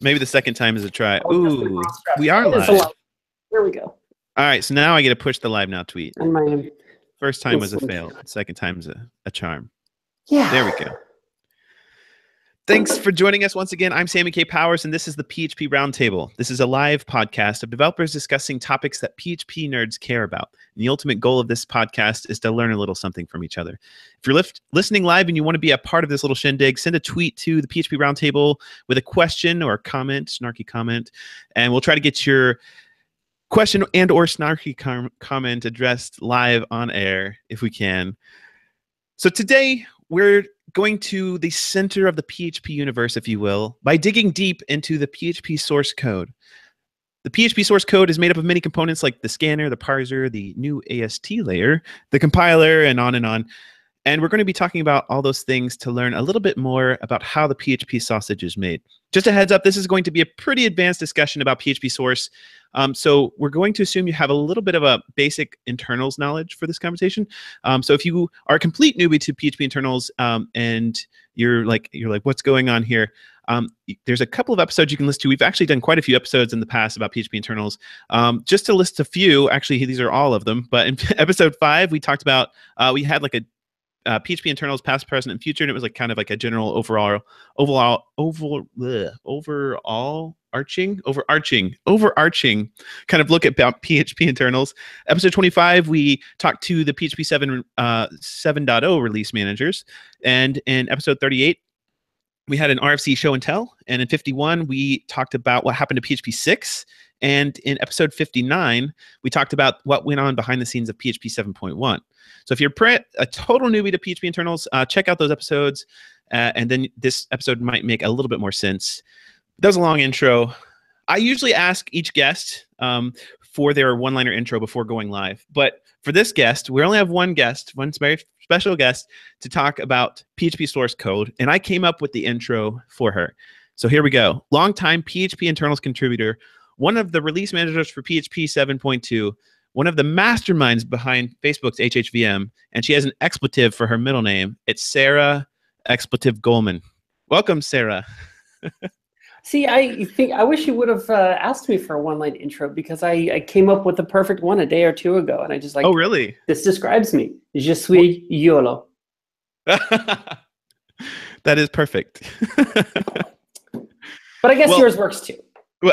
Maybe the second time is a try. Oh, Ooh, we are live. live. There we go. All right, so now I get to push the live now tweet. And my First time was a fail. Second time's a, a charm. yeah. There we go. Thanks for joining us once again. I'm Sammy Kaye Powers, and this is the PHP Roundtable. This is a live podcast of developers discussing topics that PHP nerds care about. And the ultimate goal of this podcast is to learn a little something from each other. If you're lif- listening live and you want to be a part of this little shindig, send a tweet to the PHP Roundtable with a question or a comment, snarky comment, and we'll try to get your question and or snarky com- comment addressed live on air if we can. So today we're going to the center of the PHP universe, if you will, by digging deep into the PHP source code. The PHP source code is made up of many components like the scanner, the parser, the new AST layer, the compiler, and on and on. And we're going to be talking about all those things to learn a little bit more about how the PHP sausage is made. Just a heads up, this is going to be a pretty advanced discussion about PHP source. Um, so we're going to assume you have a little bit of a basic internals knowledge for this conversation. Um, so if you are a complete newbie to PHP internals um, and you're like you're like what's going on here, um, there's a couple of episodes you can listen to. We've actually done quite a few episodes in the past about PHP internals. Um, just to list a few, actually these are all of them. But in episode five, we talked about uh, we had like a uh, PHP internals past, present, and future, and it was like kind of like a general overall, overall, over, bleh, overall arching, overarching, overarching kind of look at PHP internals. Episode 25, we talked to the PHP 7 uh, 7.0 release managers, and in episode 38, we had an RFC show and tell, and in 51, we talked about what happened to PHP 6. And in episode 59, we talked about what went on behind the scenes of PHP 7.1. So if you're a total newbie to PHP internals, uh, check out those episodes, uh, and then this episode might make a little bit more sense. That was a long intro. I usually ask each guest um, for their one-liner intro before going live, but for this guest, we only have one guest, one very special guest to talk about PHP source code, and I came up with the intro for her. So here we go. Longtime PHP internals contributor, one of the release managers for PHP 7.2, one of the masterminds behind Facebook's HHVM, and she has an expletive for her middle name. It's Sara Expletive Golemon. Welcome, Sara. See, I think I wish you would have uh, asked me for a one-line intro because I, I came up with the perfect one a day or two ago, and I just like oh, really? this describes me. Je suis YOLO. that is perfect. But I guess Well- yours works too.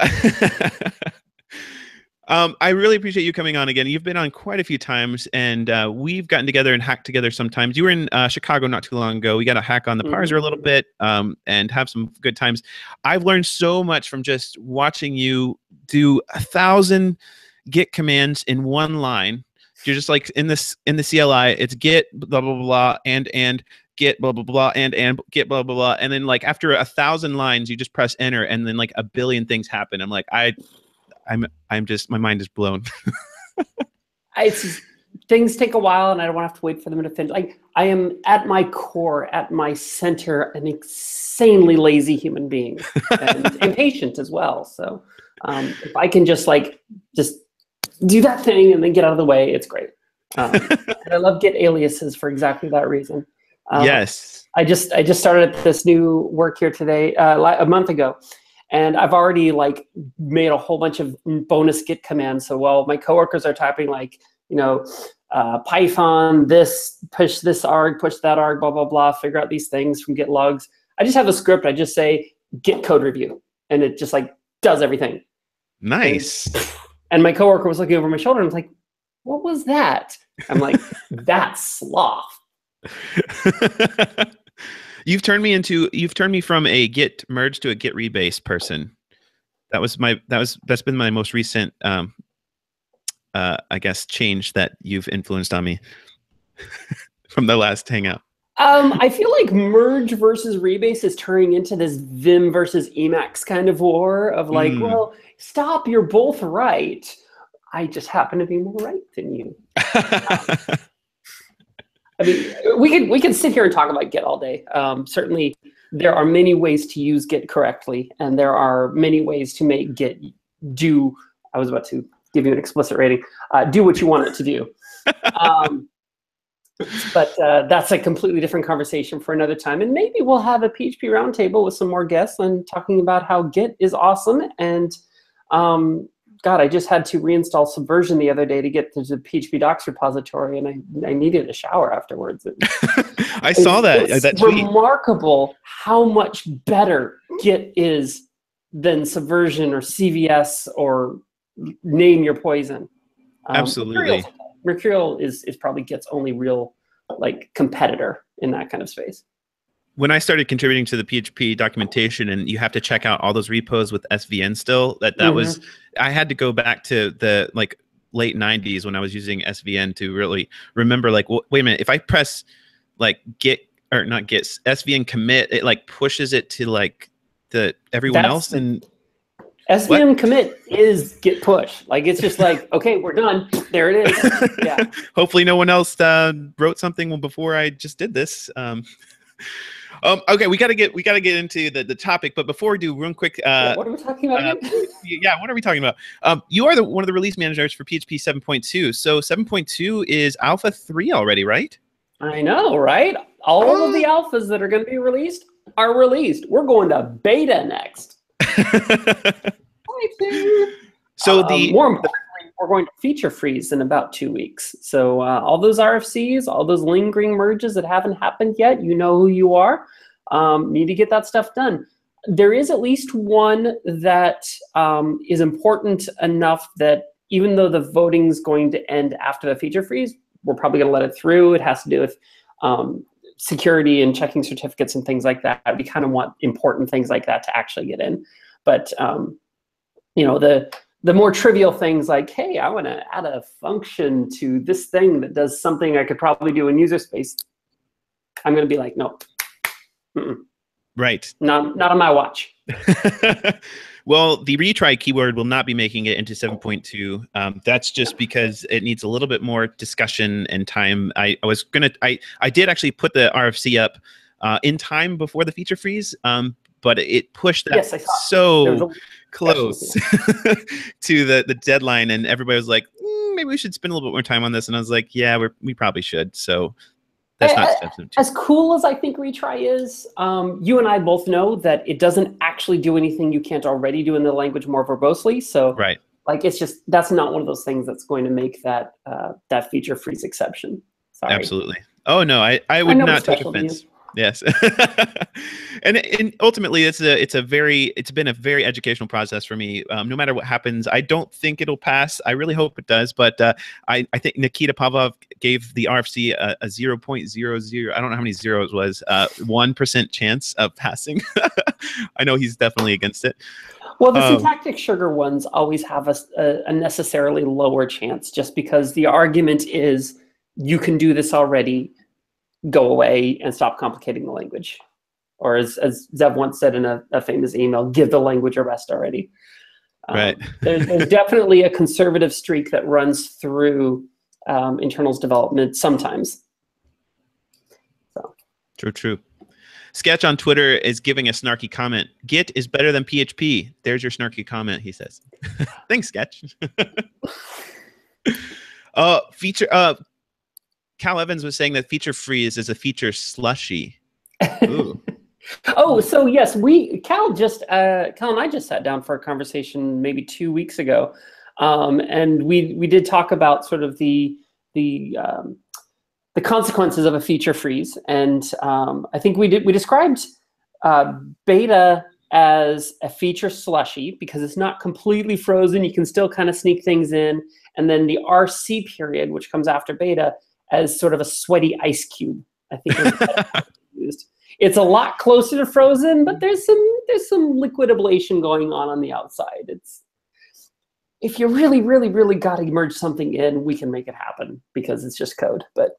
Um, I really appreciate you coming on again. You've been on quite a few times, and uh, we've gotten together and hacked together sometimes. You were in uh, Chicago not too long ago. We got to hack on the Mhm. parser a little bit um, and have some good times. I've learned so much from just watching you do a thousand Git commands in one line. You're just like in this in the CLI. It's Git blah blah, blah and and Git blah blah blah and and Git blah blah blah, and then like after a thousand lines, you just press enter, and then like a billion things happen. I'm like I I'm I'm just my mind is blown. I- It's things take a while, and I don't want to have to wait for them to finish. Like I am at my core, at my center, an insanely lazy human being and impatient as well. So um, if I can just like just do that thing and then get out of the way, it's great. Um, and I love Git aliases for exactly that reason. Um, yes. I just I just started this new work here today, uh, a month ago, and I've already like made a whole bunch of bonus Git commands. So while my coworkers are typing like you know uh, Python this push this arg push that arg blah blah blah figure out these things from Git logs, I just have a script. I just say Git code review, and it just like does everything. Nice. And my coworker was looking over my shoulder and was like, "What was that?" I'm like, "That's sloth." you've turned me into you've turned me from a Git merge to a Git rebase person. That was my that was that's been my most recent um uh I guess change that you've influenced on me from the last hangout. Um, I feel like merge versus rebase is turning into this Vim versus Emacs kind of war of like, Mm. well, stop, you're both right. I just happen to be more right than you. I mean, we could we could sit here and talk about Git all day. Um, certainly, there are many ways to use Git correctly, and there are many ways to make Git do. I was about to give you an explicit rating. Uh, do what you want it to do. um, but uh, that's a completely different conversation for another time. And maybe we'll have a PHP roundtable with some more guests and talking about how Git is awesome. And um, God, I just had to reinstall Subversion the other day to get to the PHP docs repository, and I, I needed a shower afterwards. I saw that. It's that remarkable how much better Git is than Subversion or CVS or name your poison. Um, Absolutely. Mercurial is is probably Git's only real like competitor in that kind of space. When I started contributing to the PHP documentation, and you have to check out all those repos with SVN still, that that was I had to go back to the like late '90s when I was using SVN to really remember. Like, wait a minute, if I press like Git or not Git SVN commit, it like pushes it to like the everyone That's- else, and SVN commit is Git push. Like it's just like okay, we're done. There it is. Yeah. hopefully no one else uh, wrote something before I just did this. Um, um, okay, we gotta get we gotta get into the, the topic, but before we do, real quick, uh, what are we talking about uh, yeah, what are we talking about? Um, you are the one of the release managers for PHP 7.2. So 7.2 is Alpha 3 already, right? I know, right? All of the alphas that are going to be released are released. We're going to beta next. so Um, the more importantly, we're going to feature freeze in about two weeks. So uh, all those RFCs, all those lingering merges that haven't happened yet, you know who you are. Um, need to get that stuff done. There is at least one that um, is important enough that even though the voting is going to end after the feature freeze, we're probably going to let it through. It has to do with um, security and checking certificates and things like that. We kind of want important things like that to actually get in. But um, you know the the more trivial things like, hey, I want to add a function to this thing that does something I could probably do in user space. I'm going to be like, no, right. not not on my watch. well, the retry keyword will not be making it into 7.2. Um, that's just because it needs a little bit more discussion and time. I, I was gonna, I, I did actually put the RFC up uh, in time before the feature freeze, um, but it pushed that Yes, I saw. There was so close to the the deadline, and everybody was like, "Mm, maybe we should spend a little bit more time on this. And I was like, yeah, we're, we probably should. So that's not step two. as cool as I think retry is, um, you and I both know that it doesn't actually do anything you can't already do in the language more verbosely. So Right. like it's just that's not one of those things that's going to make that uh, that feature freeze exception. Sorry. Absolutely. Oh no, I, I would know not it's take special to offense. Yes. and, and ultimately it's a it's a very it's been a very educational process for me. Um, no matter what happens, I don't think it'll pass. I really hope it does, but uh, I, I think Nikita Popov gave the RFC a, a 0.00 I don't know how many zeros was, uh, 1% chance of passing. I know he's definitely against it. Well, the Um, syntactic sugar ones always have a necessarily lower chance just because the argument is you can do this already, go away and stop complicating the language. Or as, as Zeev once said in a, a famous email, give the language a rest already. Um, Right. there's, there's definitely a conservative streak that runs through um, internals development sometimes. So. True, true. Sketch on Twitter is giving a snarky comment. Git is better than PHP. There's your snarky comment, he says. Thanks, Sketch. uh, feature. Uh, Cal Evans was saying that feature freeze is a feature slushy. Oh, so yes, we Cal just uh, Cal and I just sat down for a conversation maybe two weeks ago, um, and we we did talk about sort of the the um, the consequences of a feature freeze, and um, I think we did we described uh, beta as a feature slushy because it's not completely frozen. You can still kind of sneak things in, and then the RC period, which comes after beta, as sort of a sweaty ice cube. I think. is the metaphor used. It's a lot closer to frozen, but there's some there's some liquid ablation going on on the outside. It's if you really, really, really got to merge something in, we can make it happen because it's just code. But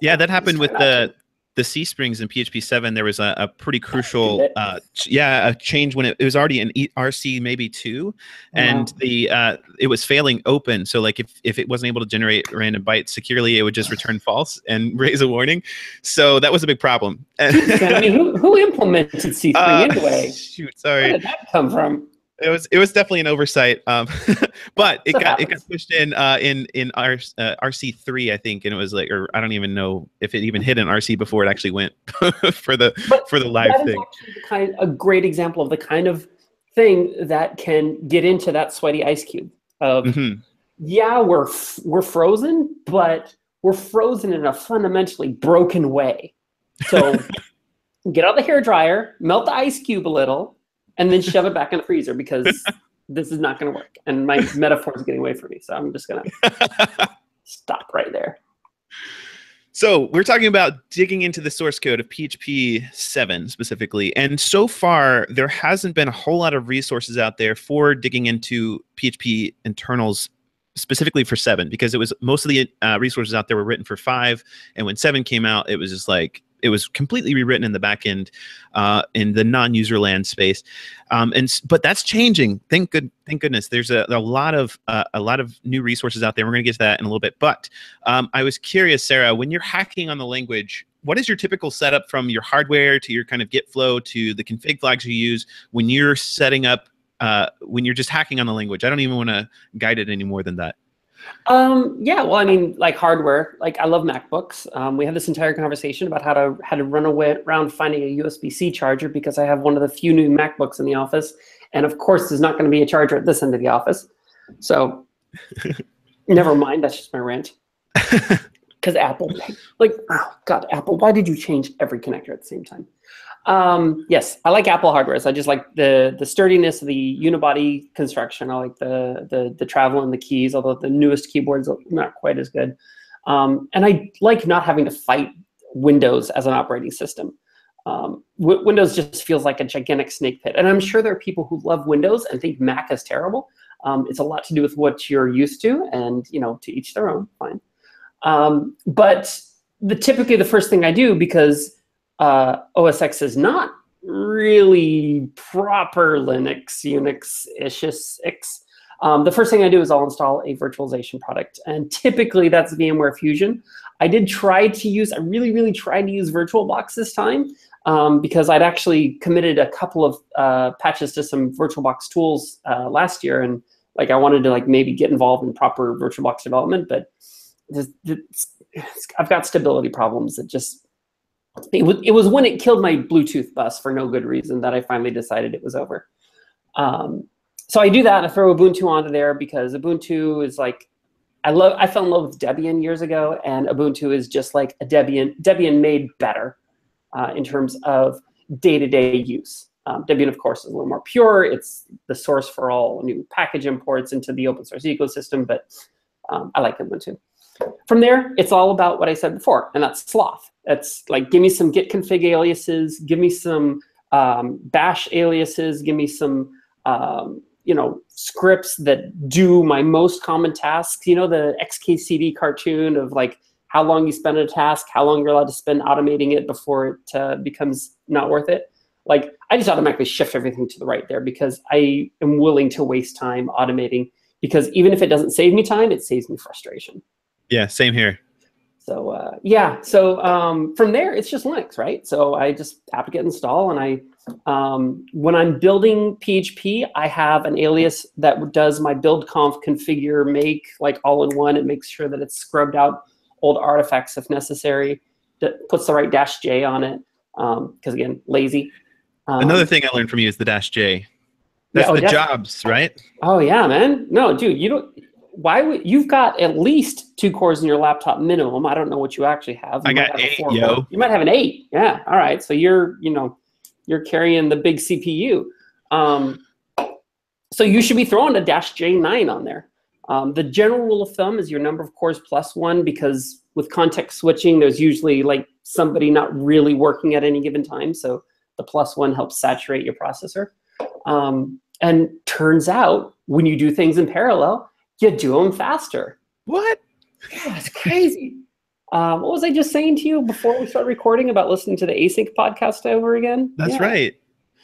Yeah, that happened with the the CSPRNGs in PHP 7. There was a, a pretty crucial, uh, yeah, a change when it, it was already in E- RC maybe two, and Wow. the uh, it was failing open. So like if if it wasn't able to generate random bytes securely, it would just return false and raise a warning. So that was a big problem. I mean, who, who implemented C3 Uh, anyway? Shoot, sorry. Where did that come from? It was it was definitely an oversight. Um, but it got it got pushed in uh, in in R, uh, RC three, I think, and it was like, or I don't even know if it even hit an RC before it actually went for the But for the live thing. kind, a great example of the kind of thing that can get into that sweaty ice cube. Of Mhm. yeah, we're f- we're frozen, but we're frozen in a fundamentally broken way. So get out the hair dryer, melt the ice cube a little, and then shove it back in the freezer because this is not going to work. And my metaphor is getting away from me, so I'm just going to stop right there. So we're talking about digging into the source code of PHP 7 specifically. And so far, there hasn't been a whole lot of resources out there for digging into PHP internals specifically for 7 because it was most of the uh, resources out there were written for 5. And when 7 came out, it was just like, it was completely rewritten in the back end uh, in the non-user land space, um, and but that's changing. Thank good, thank goodness. There's a, a lot of uh, a lot of new resources out there. We're going to get to that in a little bit. But um, I was curious, Sara, when you're hacking on the language, what is your typical setup from your hardware to your kind of Git flow to the config flags you use when you're setting up uh, when you're just hacking on the language? I don't even want to guide it any more than that. Um, yeah, well, I mean, like hardware, like I love MacBooks. Um, we had this entire conversation about how to how to run away around finding a USB-C charger because I have one of the few new MacBooks in the office, and of course, there's not going to be a charger at this end of the office. So, never mind. That's just my rant. Because Apple, like, oh God, Apple, why did you change every connector at the same time? Um, yes, I like Apple hardware. So I just like the the sturdiness of the unibody construction. I like the the the travel and the keys, although the newest keyboards are not quite as good. Um, and I like not having to fight Windows as an operating system. Um, Windows just feels like a gigantic snake pit, and I'm sure there are people who love Windows and think Mac is terrible. Um, it's a lot to do with what you're used to, and you know, to each their own. Fine. Um, but the typically the first thing I do because uh, OS X is not really proper Linux, Unix, X. Um, the first thing I do is I'll install a virtualization product, and typically that's VMware Fusion. I did try to use, I really, really tried to use VirtualBox this time um, because I'd actually committed a couple of uh, patches to some VirtualBox tools uh, last year, and like I wanted to like maybe get involved in proper VirtualBox development, but this, this, I've got stability problems that just it was, it was when it killed my Bluetooth bus for no good reason that I finally decided it was over. Um, so I do that. I throw Ubuntu onto there because Ubuntu is like, I love. I fell in love with Debian years ago, and Ubuntu is just like a Debian. Debian made better uh, in terms of day-to-day use. Um, Debian, of course, is a little more pure. It's the source for all new package imports into the open source ecosystem, but um, I like Ubuntu. From there, it's all about what I said before, and that's sloth. It's like give me some git config aliases, give me some um, bash aliases, give me some um, you know scripts that do my most common tasks. You know the XKCD cartoon of like how long you spend a task, how long you're allowed to spend automating it before it uh, becomes not worth it. Like I just automatically shift everything to the right there because I am willing to waste time automating because even if it doesn't save me time, it saves me frustration. Yeah, same here. So uh, yeah, so um, from there it's just Linux, right? So I just apt-get install, and I um, when I'm building PHP, I have an alias that does my build conf configure make like all in one. It makes sure that it's scrubbed out old artifacts if necessary. That puts the right dash J on it because again, lazy. Um, Another thing I learned from you is the dash J. That's oh, the jobs, right? Oh yeah, man. No, dude, you don't. Why would you've got at least two cores in your laptop minimum? I don't know what you actually have. You I got have eight, yo. core. You might have an eight. Yeah. All right. So you're you know you're carrying the big CPU. Um, so you should be throwing a dash J9 on there. Um, the general rule of thumb is your number of cores plus one because with context switching, there's usually like somebody not really working at any given time. So the plus one helps saturate your processor. Um, and turns out when you do things in parallel, you do them faster. What? Yeah, it's crazy. Um, what was I just saying to you before we start recording about listening to the async podcast over again? That's Yeah, right.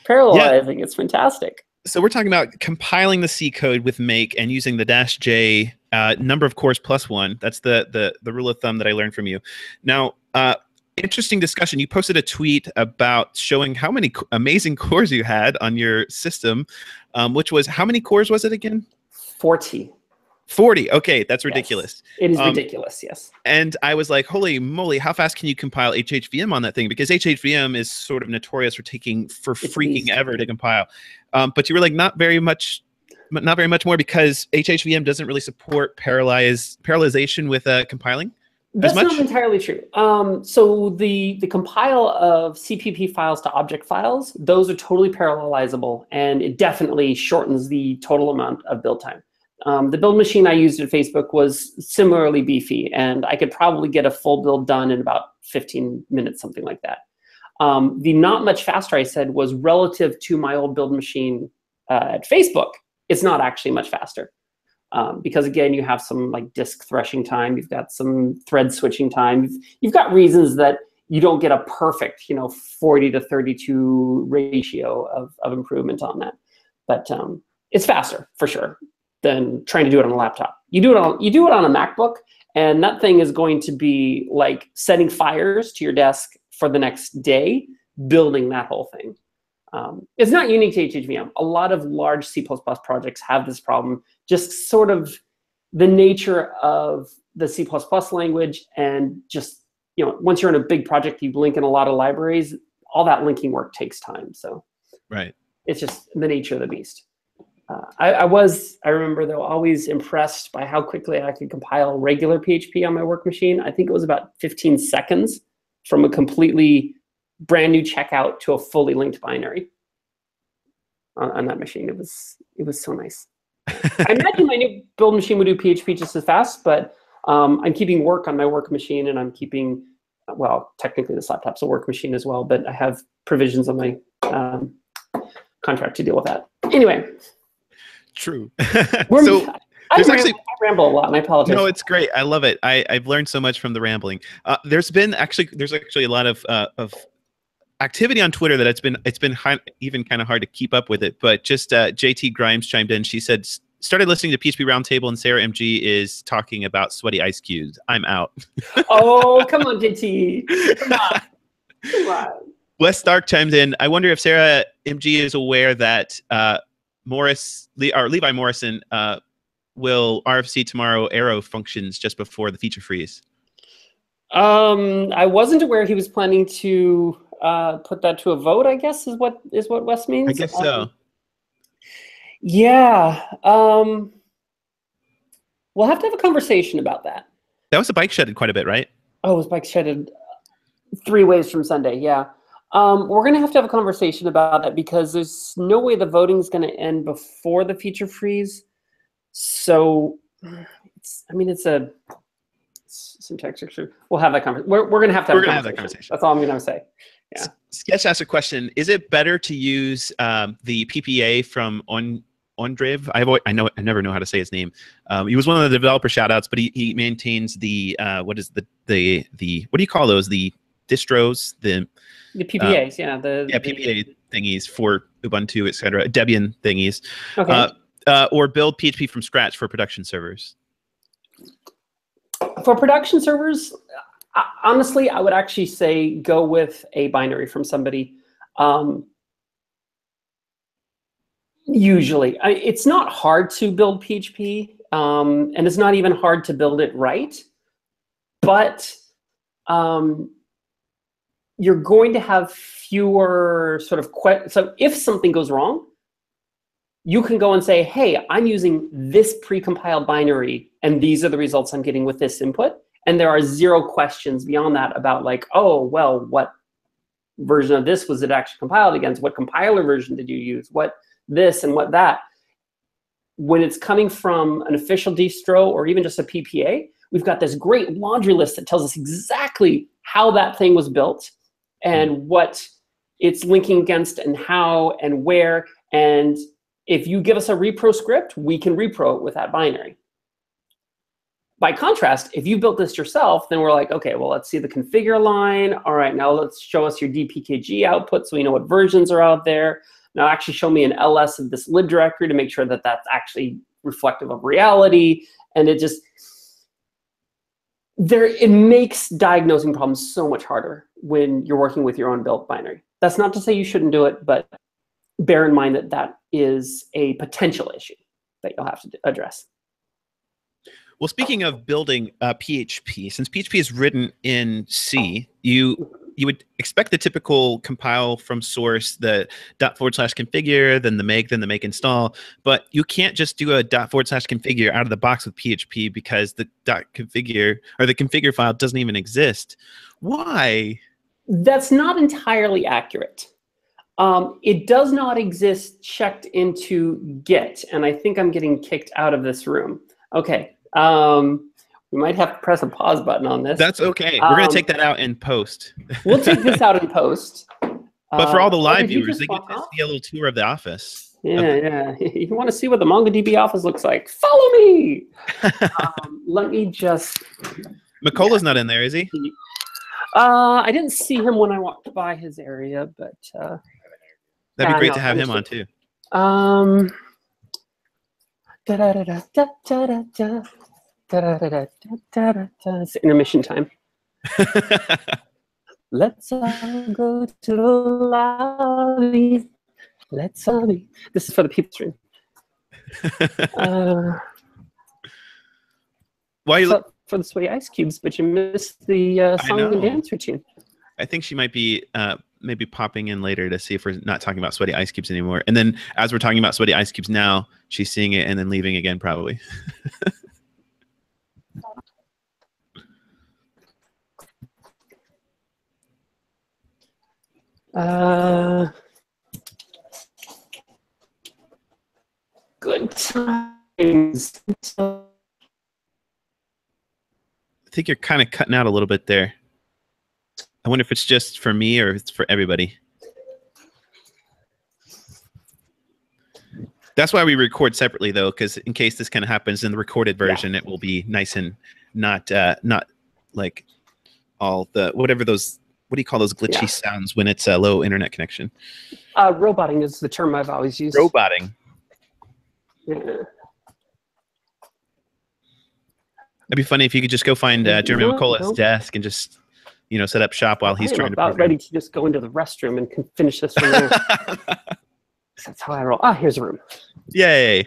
Parallelizing, it's fantastic. So we're talking about compiling the C code with make and using the dash J uh, number of cores plus one. That's the the the rule of thumb that I learned from you. Now, uh, interesting discussion. You posted a tweet about showing how many co- amazing cores you had on your system. um, which was how many cores was it again? 40. 40. Okay, that's ridiculous. Yes. It is Um, ridiculous, yes. And I was like, holy moly, how fast can you compile HHVM on that thing? Because HHVM is sort of notorious for taking for It's freaking beast. ever to compile. Um, but you were like, not very much, but not very much more because HHVM doesn't really support parallelize parallelization with uh, compiling. That's much? not entirely true. Um, so the the compile of CPP files to object files, those are totally parallelizable, and it definitely shortens the total amount of build time. Um, the build machine I used at Facebook was similarly beefy, and I could probably get a full build done in about 15 minutes, something like that. Um, the not much faster I said was relative to my old build machine uh, at Facebook. It's not actually much faster um, because again, you have some like disk threshing time, you've got some thread switching time, you've, you've got reasons that you don't get a perfect, you know, 40 to 32 ratio of, of improvement on that. But um, it's faster for sure than trying to do it on a laptop. You do it on you do it on a MacBook, and that thing is going to be like setting fires to your desk for the next day, building that whole thing. Um, it's not unique to HHVM. A lot of large C++ projects have this problem just sort of the nature of the C++ language and just, you know, once you're in a big project, you link in a lot of libraries, all that linking work takes time. So Right. it's just the nature of the beast. Uh, I, I was, I remember though, always impressed by how quickly I could compile regular PHP on my work machine. I think it was about 15 seconds from a completely brand new checkout to a fully linked binary on, on that machine. It was, it was so nice. I imagine my new build machine would do PHP just as fast, but um, I'm keeping work on my work machine and I'm keeping, well, technically this laptop's a work machine as well, but I have provisions on my um, contract to deal with that. Anyway, True. we're, so I, there's ram- actually- I ramble a lot My apologies. no, it's great. I love it. I, I've learned so much from the rambling. Uh, there's been actually there's actually a lot of uh, of activity on Twitter that it's been it's been hi- even kind of hard to keep up with it. But just uh, JT Grimes chimed in. She said started listening to PHP Roundtable and Sara MG is talking about sweaty ice cubes. I'm out. oh, come on, JT. Come on. Come on. Wes Stark chimed in. I wonder if Sara MG is aware that uh, Morris or Levi Morrison uh, will RFC tomorrow arrow functions just before the feature freeze. Um, I wasn't aware he was planning to uh, put that to a vote. I guess is what is what Wes means. I guess so. Um, yeah. Um, we'll have to have a conversation about that. That was a bike shedded quite a bit, right? Oh, it was bike shedded three ways from Sunday. Yeah. Um, we're going to have to have a conversation about that because there's no way the voting is going to end before the feature freeze. So, it's, I mean, it's a syntax structure. We'll have that conversation. We're, we're going to have to have, We're gonna have that conversation. That's all I'm going to say. Yeah. Sketch asked a question: Is it better to use um, the PPA from on? I've always, I know I never know how to say his name. Um, he was one of the developer shoutouts, but he, he maintains the uh, what is the the the what do you call those the distros the The PPAs, yeah. The yeah the- PPA thingies for Ubuntu, etc. Debian thingies, Okay. uh, uh, or build PHP from scratch for production servers. For production servers, uh, honestly, I would actually say go with a binary from somebody. Um, usually, I, it's not hard to build PHP, um, and it's not even hard to build it right. But um, you're going to have fewer sort of que- so if something goes wrong, you can go and say, hey, I'm using this precompiled binary, and these are the results I'm getting with this input. And there are zero questions beyond that about like, oh, well, what version of this was it actually compiled against? What compiler version did you use? What this and what that? When it's coming from an official distro or even just a PPA, we've got this great laundry list that tells us exactly how that thing was built and hmm. what it's linking against and how and where. And if you give us a repro script, we can repro it with that binary. By contrast, if you built this yourself, then we're like, okay, well, let's see the configure line. All right, now let's show us your DPKG output so we know what versions are out there. Now actually show me an ls of this lib directory to make sure that that's actually reflective of reality. And it just, there, it makes diagnosing problems so much harder when you're working with your own built binary. That's not to say you shouldn't do it, but bear in mind that that is a potential issue that you'll have to address. Well, speaking of building uh, PHP, since PHP is written in C, you you would expect the typical compile from source, the dot forward slash configure, then the make, then the make install. But you can't just do a dot forward slash configure out of the box with PHP because the dot configure or the configure file doesn't even exist. Why? That's not entirely accurate. Um, it does not exist checked into Git, and I think I'm getting kicked out of this room. Okay, um, we might have to press a pause button on this. That's okay. We're gonna Um, take that out in post. we'll take this out in post. But for all the Uh, live you viewers, they get to see a little tour of the office. Yeah, yeah. You want to see what the MongoDB office looks like? Follow me. um, let me just. Mikola's not in there, is he? Uh, I didn't see him when I walked by his area, but uh, That'd be great to have him on too. um. da-da-da-da, da-da-da-da, da-da-da-da, da-da-da-da. It's intermission time. Let's all go to the lobby. Let's all be. This is for the people stream. Uh, Why? You, for the sweaty ice cubes, but you missed the uh, song and dance routine. I think she might be uh, maybe popping in later to see if we're not talking about sweaty ice cubes anymore. And then as we're talking about sweaty ice cubes now, she's seeing it and then leaving again probably. Uh, good times. I think you're kind of cutting out a little bit there. I wonder if it's just for me or if it's for everybody. That's why we record separately though, because in case this kind of happens in the recorded version, it will be nice and not uh not like all the whatever those what do you call those glitchy Yeah. sounds when it's a low internet connection? Uh, roboting is the term I've always used. Roboting. Yeah. It'd be funny if you could just go find uh, Jeremy No, Mikola's no. desk and just you know set up shop while he's I trying to about ready to just go into the restroom and can finish this from there. That's how I roll. Ah, here's a room. Yay!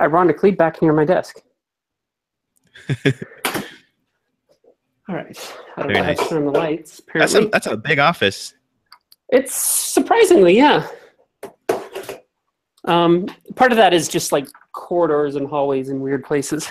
Ironically, back near my desk. All right. Very nice. turn the lights? That's Apparently, a that's a big office. It's surprisingly, yeah. Um, part of that is just like corridors and hallways and weird places.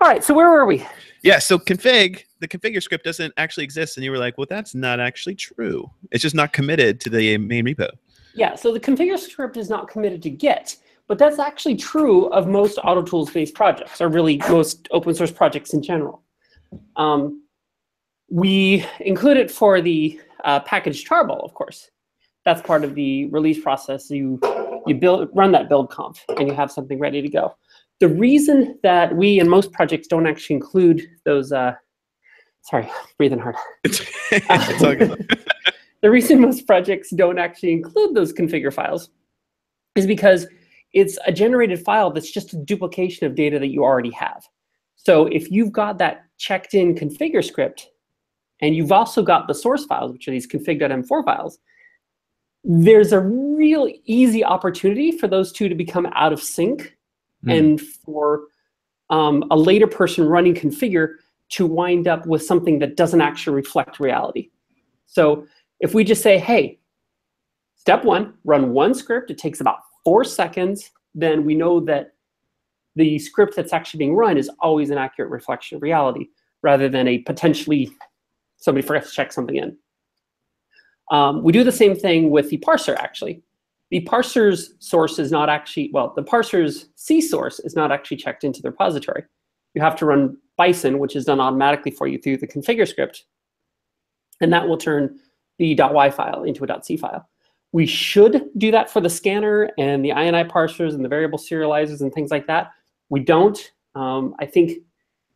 All right, so where were we? Yeah, so config, the configure script doesn't actually exist. And you were like, well, that's not actually true. It's just not committed to the main repo. Yeah, so the configure script is not committed to Git, but that's actually true of most AutoTools based projects, or really most open source projects in general. Um, we include it for the uh, package tarball, of course. That's part of the release process. You you build run that build conf, and you have something ready to go. The reason that we and most projects don't actually include those, uh, sorry, breathing hard. It's all good. the reason most projects don't actually include those configure files is because it's a generated file that's just a duplication of data that you already have. So if you've got that checked in configure script and you've also got the source files, which are these config.m4 files, there's a real easy opportunity for those two to become out of sync Hmm. and for um, a later person running configure to wind up with something that doesn't actually reflect reality. So if we just say, hey, step one, run one script, it takes about four seconds, then we know that the script that's actually being run is always an accurate reflection of reality rather than a potentially somebody forgot to check something in. Um, we do the same thing with the parser, actually. The parser's source is not actually, well, the parser's C source is not actually checked into the repository. You have to run Bison, which is done automatically for you through the configure script, and that will turn the .y file into a .c file. We should do that for the scanner and the INI parsers and the variable serializers and things like that. We don't. Um, I think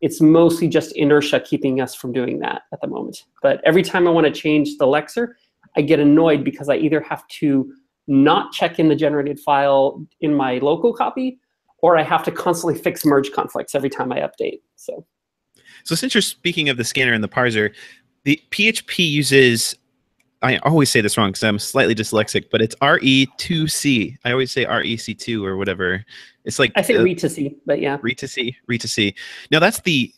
it's mostly just inertia keeping us from doing that at the moment. But every time I want to change the lexer, I get annoyed because I either have to not check in the generated file in my local copy, or I have to constantly fix merge conflicts every time I update. So So since you're speaking of the scanner and the parser, the PHP uses I always say this wrong because I'm slightly dyslexic, but it's RE2C. I always say REC2 or whatever. It's like I say uh, read to see, but yeah. read to see, read to see. Now that's the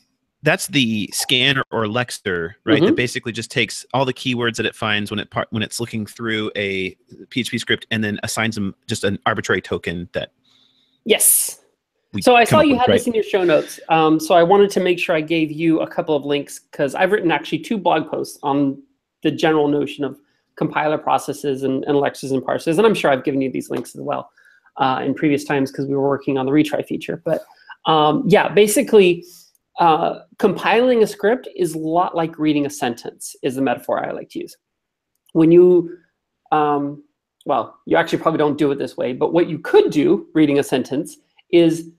that's the scanner or Lexer, right? That Mhm. basically just takes all the keywords that it finds when it par- when it's looking through a PHP script and then assigns them just an arbitrary token that Yes. So I saw you with, had right? this in your show notes. Um, so I wanted to make sure I gave you a couple of links because I've written actually two blog posts on the general notion of compiler processes and, and lexers and parsers, and I'm sure I've given you these links as well uh, in previous times because we were working on the retry feature. But um, yeah, basically, uh, compiling a script is a lot like reading a sentence. Is the metaphor I like to use. When you um, well, you actually probably don't do it this way, but what you could do reading a sentence is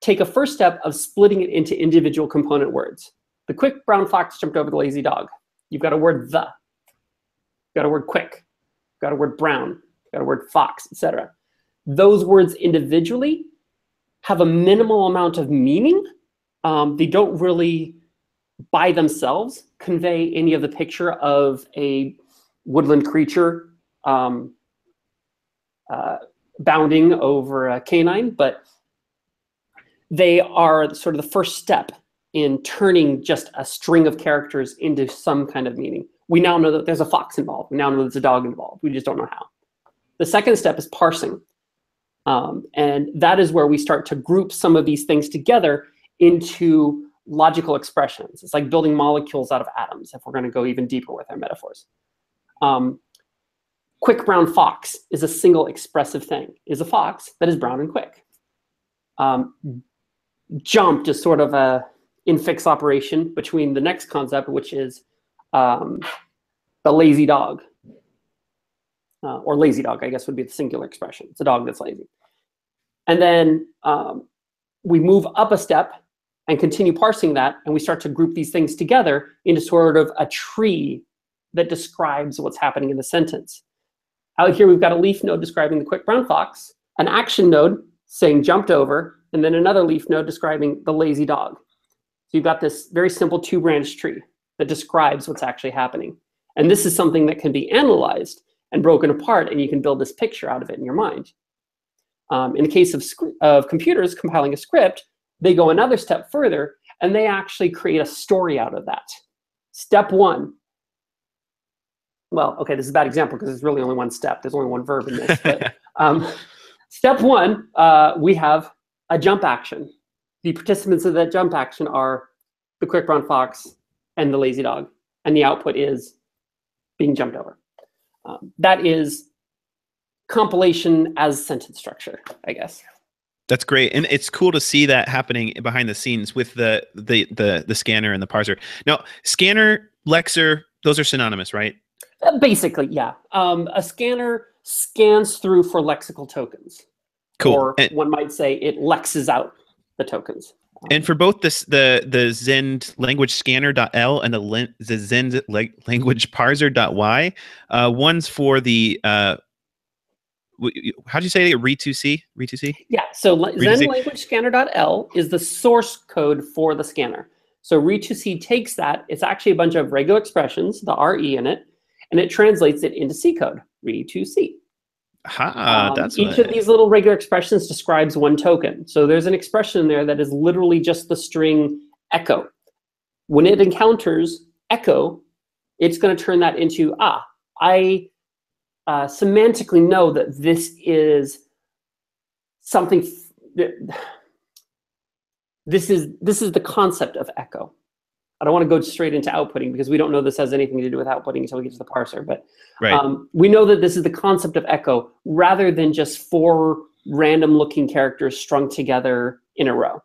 take a first step of splitting it into individual component words. The quick brown fox jumped over the lazy dog. You've got a word the. Got a word quick. Got a word brown. Got a word fox, etc. Those words individually have a minimal amount of meaning. Um, they don't really, by themselves, convey any of the picture of a woodland creature um, uh, bounding over a canine, but they are sort of the first step in turning just a string of characters into some kind of meaning. We now know that there's a fox involved. We now know there's a dog involved. We just don't know how. The second step is parsing. Um, and that is where we start to group some of these things together into logical expressions. It's like building molecules out of atoms, if we're going to go even deeper with our metaphors. Um, quick brown fox is a single expressive thing, is a fox that is brown and quick. Um, jumped is sort of a infix operation between the next concept, which is um, the lazy dog. Uh, or lazy dog, I guess would be the singular expression. It's a dog that's lazy. And then um, we move up a step and continue parsing that, and we start to group these things together into sort of a tree that describes what's happening in the sentence. Out here, we've got a leaf node describing the quick brown fox, an action node saying jumped over, and then another leaf node describing the lazy dog. So you've got this very simple two branch tree that describes what's actually happening. And this is something that can be analyzed and broken apart, and you can build this picture out of it in your mind. Um, in the case of, of computers compiling a script, they go another step further and they actually create a story out of that. Step one. Well, okay, this is a bad example because there's really only one step. There's only one verb in this. But, um, step one, uh, we have a jump action. The participants of that jump action are the quick brown fox and the lazy dog, and the output is being jumped over. Um, that is compilation as sentence structure, I guess. That's great, and it's cool to see that happening behind the scenes with the the the the scanner and the parser. Now, scanner, Lexer, those are synonymous, right? Uh, Basically, yeah. Um, a scanner scans through for lexical tokens. Cool. Or And, one might say it lexes out the tokens. And for both this the the Zend language scanner.l and the, len- the Zend la- language parser.y, uh, one's for the uh, how do you say it? Re2C? Re2C? Yeah, so Read to see. Zend language scanner.l is the source code for the scanner. So Re2C takes that, it's actually a bunch of regular expressions, the RE in it, and it translates it into C code, Re2C. Ha, Um, each of these little regular expressions describes one token. So there's an expression in there that is literally just the string echo. When it encounters echo, it's going to turn that into ah, I uh, semantically know that this is something. that- This is this is the concept of echo. I don't want to go straight into outputting because we don't know this has anything to do with outputting until we get to the parser. But right. um, we know that this is the concept of echo rather than just four random looking characters strung together in a row.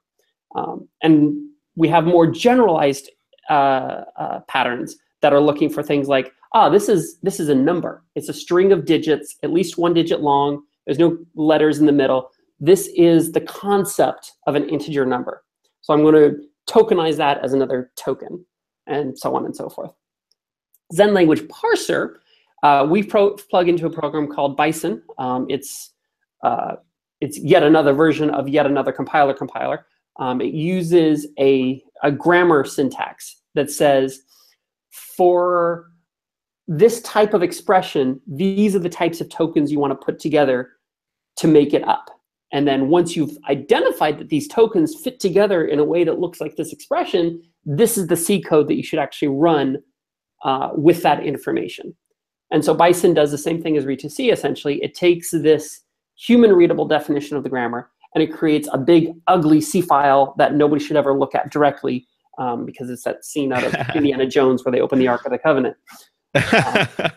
Um, and we have more generalized uh, uh, patterns that are looking for things like, ah, this is this is a number. It's a string of digits, at least one digit long. There's no letters in the middle. This is the concept of an integer number. So I'm going to tokenize that as another token, and so on and so forth. Zend language parser uh, we plug into a program called Bison. Um, it's uh, it's yet another version of yet another compiler compiler. Um, it uses a, a grammar syntax that says for this type of expression, these are the types of tokens you want to put together to make it up. And then once you've identified that these tokens fit together in a way that looks like this expression, this is the C code that you should actually run uh, with that information. And so Bison does the same thing as Read2C essentially. It takes this human readable definition of the grammar and it creates a big ugly C file that nobody should ever look at directly um, because it's that scene out of Indiana Jones where they open the Ark of the Covenant. Um,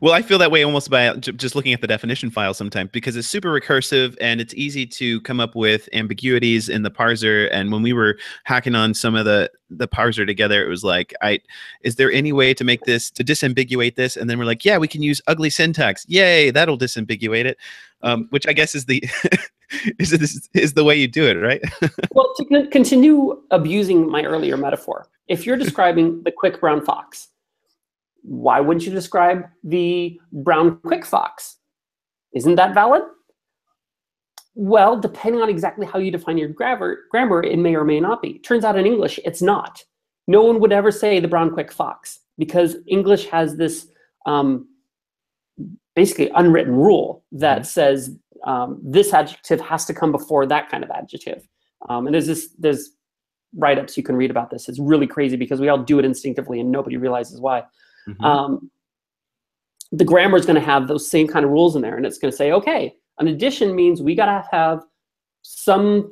well, I feel that way almost by just looking at the definition file sometimes because it's super recursive and it's easy to come up with ambiguities in the parser. And when we were hacking on some of the the parser together, it was like, I is there any way to make this to disambiguate this? And then we're like, yeah, we can use ugly syntax. Yay, that'll disambiguate it. Um, which I guess is the is, is, is the way you do it, right? well, to continue abusing my earlier metaphor, if you're describing the quick brown fox, why wouldn't you describe the brown quick fox? Isn't that valid? Well, depending on exactly how you define your grammar, grammar, it may or may not be. Turns out in English, it's not. No one would ever say the brown quick fox because English has this um, basically unwritten rule that mm-hmm. says um, this adjective has to come before that kind of adjective. Um, and there's this there's write-ups you can read about this. It's really crazy because we all do it instinctively and nobody realizes why. Mm-hmm. Um, the grammar is going to have those same kind of rules in there, and it's going to say, okay, an addition means we got to have some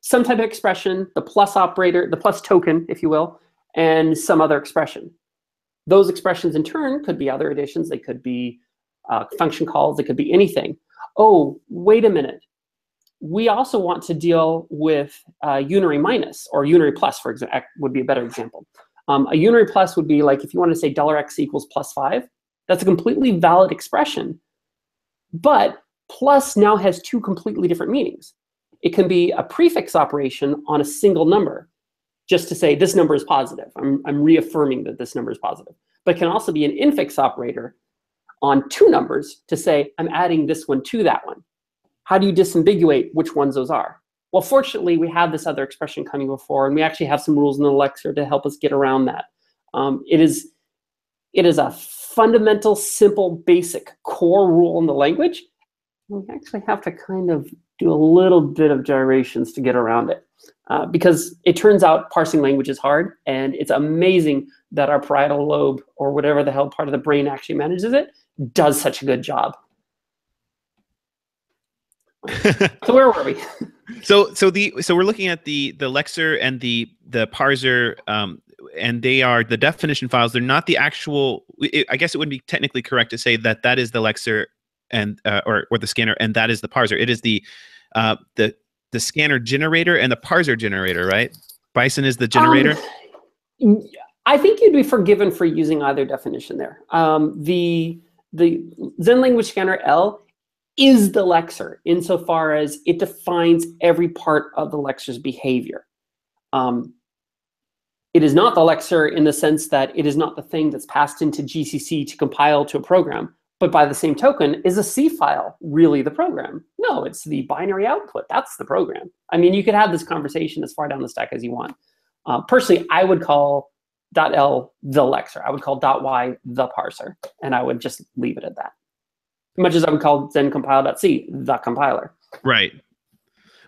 some type of expression, the plus operator, the plus token, if you will, and some other expression. Those expressions in turn could be other additions. They could be uh, function calls. They could be anything. Oh, wait a minute. We also want to deal with uh, unary minus or unary plus, for example, would be a better example. Um, a unary plus would be like if you want to say dollar $x equals plus 5, that's a completely valid expression. But plus now has two completely different meanings. It can be a prefix operation on a single number, just to say this number is positive. I'm, I'm reaffirming that this number is positive. But can also be an infix operator on two numbers to say I'm adding this one to that one. How do you disambiguate which ones those are? Well, fortunately, we have this other expression coming before, and we actually have some rules in the lexer to help us get around that. Um, it is it is a fundamental, simple, basic core rule in the language. We actually have to kind of do a little bit of gyrations to get around it. Uh, because it turns out parsing language is hard, and it's amazing that our parietal lobe, or whatever the hell part of the brain actually manages it, does such a good job. So where were we? so so the so we're looking at the the lexer and the the parser um, and they are the definition files. They're not the actual it, i guess it would be technically correct to say that that is the lexer and uh, or or the scanner and that is the parser. It is the uh, the the scanner generator and the parser generator right? Bison is the generator? um, i think you'd be forgiven for using either definition there. Um, the the Zend language scanner l is the lexer insofar as it defines every part of the lexer's behavior. Um, it is not the lexer in the sense that it is not the thing that's passed into GCC to compile to a program, but by the same token, is a C file really the program? No, it's the binary output. That's the program. I mean, you could have this conversation as far down the stack as you want. Uh, personally, I would call .l the lexer. I would call .y the parser, and I would just leave it at that much as I would call Zend compile.c the compiler. Right.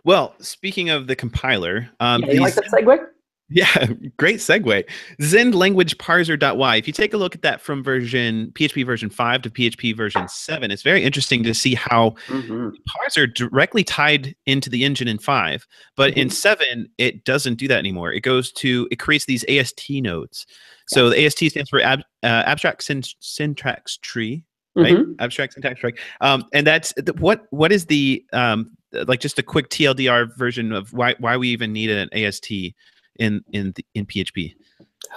Well, speaking of the compiler, um, yeah, you these, like that segue? Yeah, great segue. Zend language parser.y. If you take a look at that from version PHP version 5 to PHP version 7, it's very interesting to see how mm-hmm. parser directly tied into the engine in 5, but mm-hmm. in 7 it doesn't do that anymore. It goes to it creates these AST nodes. So the AST stands for ab, uh, abstract syntax tree right? Mm-hmm. Abstract syntax right? Um, and that's what what is the um, like just a quick TLDR version of why why we even need an AST in in the, in PHP.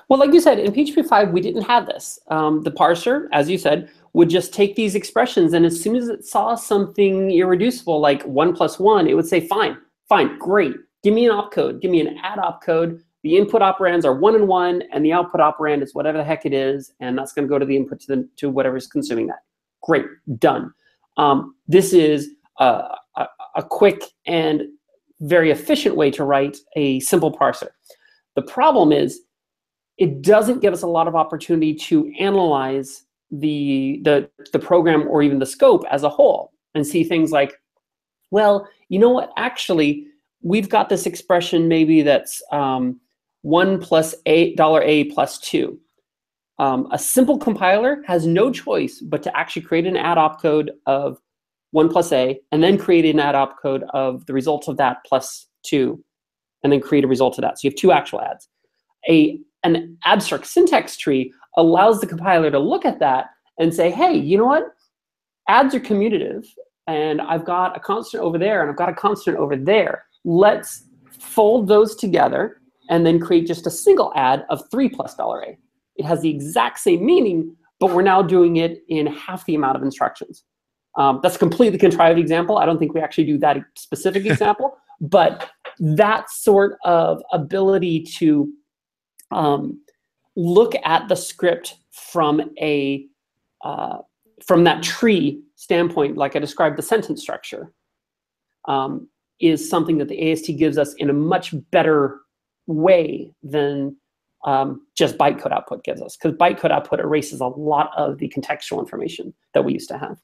Well, like you said, in PHP 5, we didn't have this. Um, the parser, as you said, would just take these expressions, and as soon as it saw something irreducible, like 1 plus 1, it would say, fine, fine, great. Give me an opcode. Give me an add opcode. The input operands are 1 and 1, and the output operand is whatever the heck it is, and that's going to go to the input to, the, to whatever is consuming that. Great, done. Um, this is a, a, a quick and very efficient way to write a simple parser. The problem is it doesn't give us a lot of opportunity to analyze the the the program or even the scope as a whole and see things like, well, you know what? Actually, we've got this expression maybe that's um, one plus a dollar a plus two. Um, a simple compiler has no choice but to actually create an add opcode of 1 plus a, and then create an add opcode of the result of that plus 2, and then create a result of that. So you have two actual adds. A, an abstract syntax tree allows the compiler to look at that and say, hey, you know what? Adds are commutative, and I've got a constant over there, and I've got a constant over there. Let's fold those together and then create just a single add of 3 plus dollar $a. It has the exact same meaning, but we're now doing it in half the amount of instructions. Um, that's a completely contrived example. I don't think we actually do that specific example, but that sort of ability to um, look at the script from a uh, from that tree standpoint, like I described the sentence structure, um, is something that the AST gives us in a much better way than um, just bytecode output gives us, because bytecode output erases a lot of the contextual information that we used to have.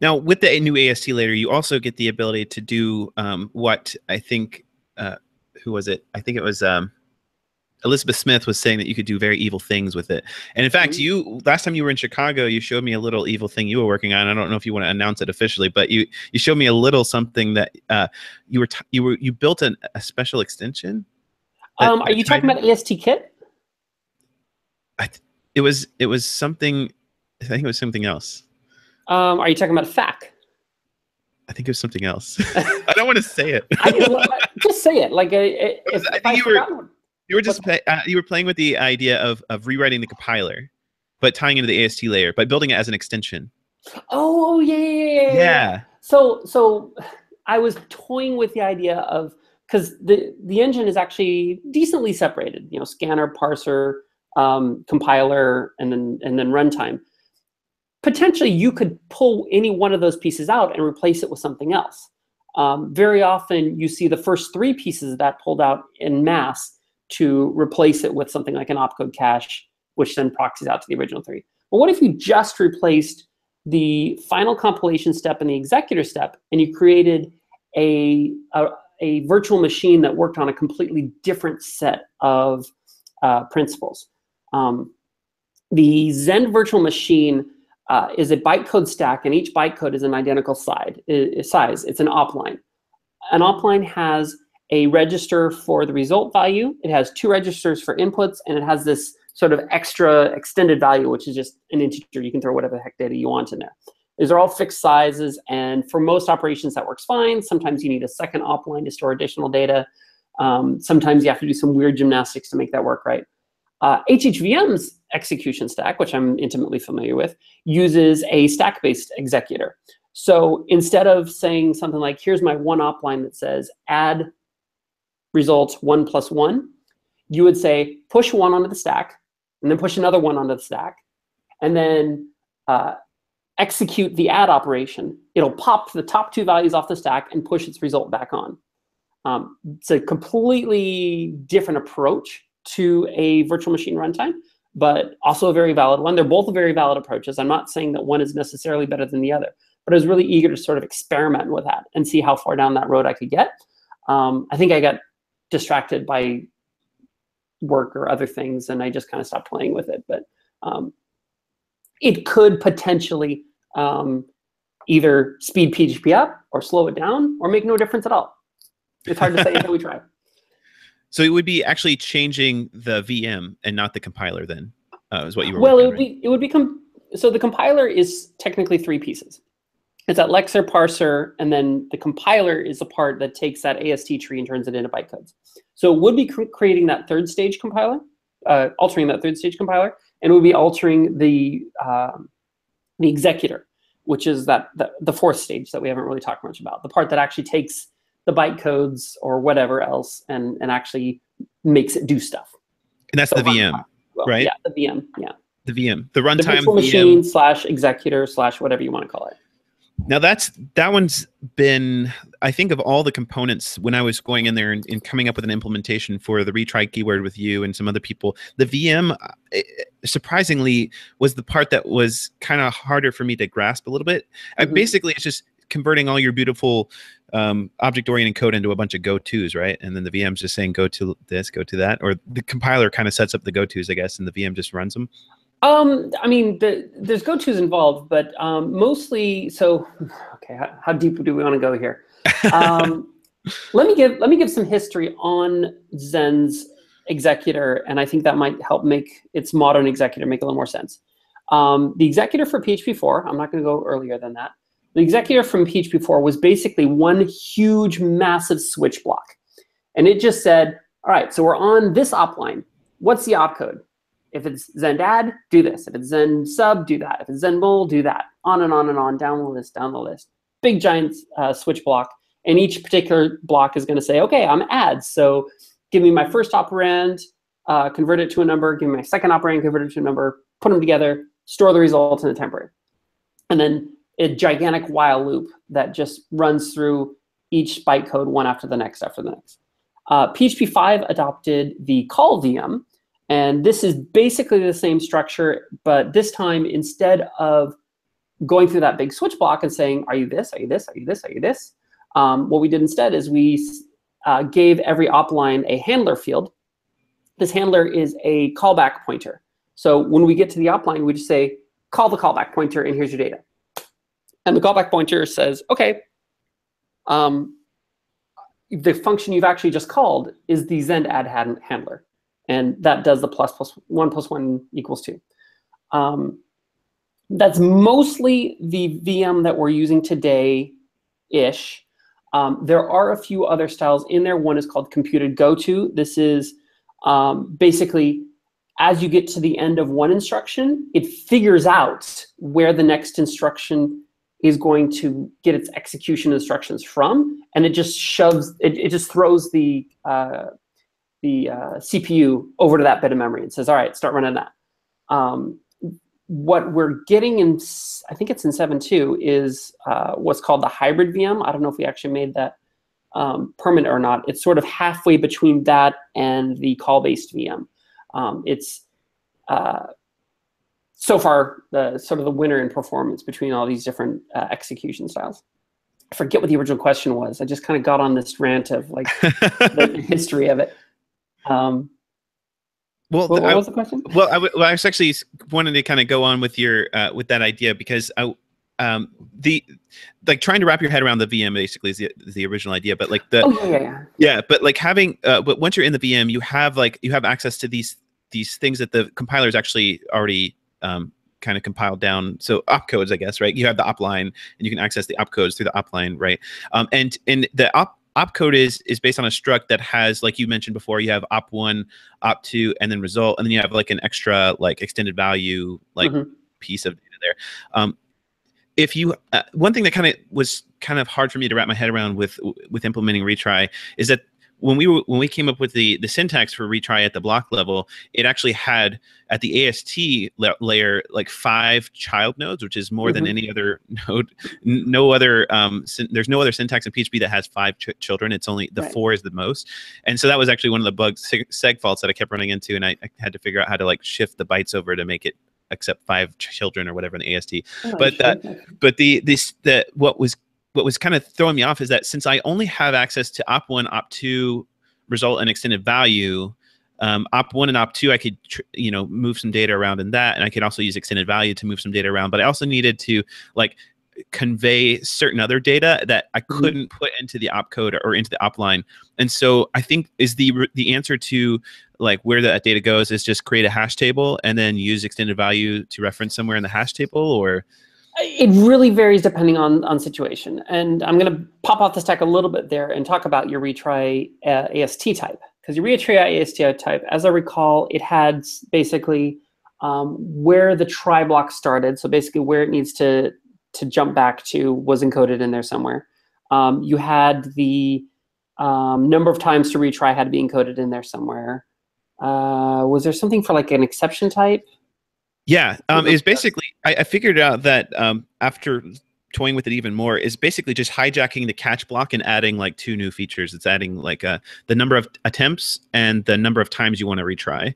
Now, with the new AST layer, you also get the ability to do um, what I think, uh, who was it? I think it was um, Elizabeth Smith was saying that you could do very evil things with it. And in fact, mm-hmm. you last time you were in Chicago, you showed me a little evil thing you were working on. I don't know if you want to announce it officially, but you you showed me a little something that uh, you were t- you were you built an, a special extension. Um, are you talking about AST Kit? I th- it was it was something. I think it was something else. Um, are you talking about a FAC? I think it was something else. I don't want to say it. I, just say it. Like, if, I think you were you were just play, uh, you were playing with the idea of of rewriting the compiler, but tying into the AST layer, but building it as an extension. Oh yeah, yeah, yeah. yeah. So so I was toying with the idea of because the the engine is actually decently separated. You know, scanner, parser, um, compiler, and then and then runtime potentially you could pull any one of those pieces out and replace it with something else. Um, very often you see the first three pieces of that pulled out in mass to replace it with something like an opcode cache, which then proxies out to the original three. But what if you just replaced the final compilation step and the executor step, and you created a, a, a virtual machine that worked on a completely different set of uh, principles? Um, the Zend virtual machine uh, is a bytecode stack, and each bytecode is an identical side, size. It's an opline. An opline has a register for the result value. It has two registers for inputs, and it has this sort of extra extended value, which is just an integer. You can throw whatever the heck data you want in there. These are all fixed sizes, and for most operations that works fine. Sometimes you need a second op line to store additional data. Um, sometimes you have to do some weird gymnastics to make that work right. Uh, HHVM's execution stack, which I'm intimately familiar with, uses a stack-based executor. So instead of saying something like, here's my one op line that says add results one plus one, you would say push one onto the stack, and then push another one onto the stack, and then uh, execute the add operation. It'll pop the top two values off the stack and push its result back on. Um, it's a completely different approach to a virtual machine runtime, but also a very valid one. They're both very valid approaches. I'm not saying that one is necessarily better than the other, but I was really eager to sort of experiment with that and see how far down that road I could get. Um, I think I got distracted by work or other things, and I just kind of stopped playing with it. But um, it could potentially um, either speed PHP up or slow it down or make no difference at all. It's hard to say until we try. So it would be actually changing the VM and not the compiler. Then uh, is what you were. Well, it would be it would become so the compiler is technically three pieces. It's that lexer parser, and then the compiler is the part that takes that AST tree and turns it into bytecodes. So it would be cr creating that third stage compiler, uh, altering that third stage compiler, and it would be altering the um, the executor, which is that the, the fourth stage that we haven't really talked much about, the part that actually takes the bytecodes or whatever else and, and actually makes it do stuff. And that's so the VM, well, right? Yeah, the VM, yeah. The VM, the runtime the virtual machine slash executor slash whatever you want to call it. Now that's that one's been I think of all the components when I was going in there and, and, coming up with an implementation for the retry keyword with you and some other people, the VM uh, surprisingly was the part that was kind of harder for me to grasp a little bit. Mm-hmm. basically, it's just converting all your beautiful um, object oriented code into a bunch of go tos, right? And then the VM's just saying go to this, go to that, or the compiler kind of sets up the go tos, I guess, and the VM just runs them. Um, I mean, the, there's go tos involved, but um, mostly. So, okay, how, how deep do we want to go here? Um, let me give let me give some history on Zend's executor, and I think that might help make its modern executor make a little more sense. Um, the executor for PHP 4, I'm not going to go earlier than that. The executor from PHP 4 was basically one huge, massive switch block. And it just said, all right, so we're on this op line. What's the opcode? If it's Zend add, do this. If it's Zend sub, do that. If it's Zend mul, do that. On and on and on, down the list, down the list. Big giant uh, switch block. And each particular block is going to say, okay, I'm adds. So give me my first operand, uh, convert it to a number, give me my second operand, convert it to a number, put them together, store the results in a temporary. And then a gigantic while loop that just runs through each bytecode one after the next after the next. Uh, PHP 5 adopted the call VM, and this is basically the same structure, but this time instead of going through that big switch block and saying, are you this, are you this, are you this, are you this? Um, what we did instead is we uh, gave every op line a handler field. This handler is a callback pointer. So when we get to the op line, we just say, call the callback pointer and here's your data. And the callback pointer says, okay, um, the function you've actually just called is the Zend add handler. And that does the plus plus one plus one equals two. Um, that's mostly the VM that we're using today-ish. Um, there are a few other styles in there. One is called computed go-to. This is um, basically as you get to the end of one instruction, it figures out where the next instruction is going to get its execution instructions from, and it just shoves, it, it just throws the uh, the uh, CPU over to that bit of memory and says, all right, start running that. Um, what we're getting in, I think it's in 7.2, is uh, what's called the hybrid VM. I don't know if we actually made that um, permanent or not. It's sort of halfway between that and the call-based VM. Um, it's uh, so far the sort of the winner in performance between all these different uh, execution styles. I forget what the original question was. I just kind of got on this rant of like the history of it. Um, well, what, what was the question? Well, I, well, I was actually wanting to kind of go on with your uh, with that idea because I, um, the like trying to wrap your head around the VM basically is the, is the original idea, but like the oh, yeah, yeah, yeah, but like having uh, but once you're in the VM, you have like you have access to these these things that the compiler is actually already um, kind of compiled down. So opcodes, I guess, right? You have the op line, and you can access the opcodes through the op line, right? Um, and and the op opcode is is based on a struct that has, like you mentioned before, you have op one, op two, and then result, and then you have like an extra like extended value like mm-hmm. piece of data there. Um, if you uh, one thing that kind of was kind of hard for me to wrap my head around with with implementing retry is that when we were when we came up with the the syntax for retry at the block level, it actually had at the AST la- layer like five child nodes, which is more mm-hmm. than any other node. no other um, there's no other syntax in PHP that has five ch- children. It's only the right. four is the most, and so that was actually one of the bugs seg, seg faults that I kept running into, and I, I, had to figure out how to like shift the bytes over to make it accept five ch- children or whatever in the AST. Oh, but that, but the this the what was what was kind of throwing me off is that since I only have access to op1, op2 result and extended value, um, op1 and op2, I could, you know, move some data around in that. And I could also use extended value to move some data around. But I also needed to like convey certain other data that I mm-hmm. couldn't put into the opcode or into the op line. And so I think is the the answer to like where that data goes is just create a hash table and then use extended value to reference somewhere in the hash table or it really varies depending on on situation. And I'm going to pop off the stack a little bit there and talk about your retry uh, AST type. Because your retry AST type, as I recall, it had basically um, where the try block started. So basically where it needs to, to jump back to was encoded in there somewhere. Um, you had the um, number of times to retry had to be encoded in there somewhere. Uh, was there something for like an exception type? Yeah, um, is basically I, I, figured out that um, after toying with it even more is basically just hijacking the catch block and adding like two new features. It's adding like uh, the number of attempts and the number of times you want to retry.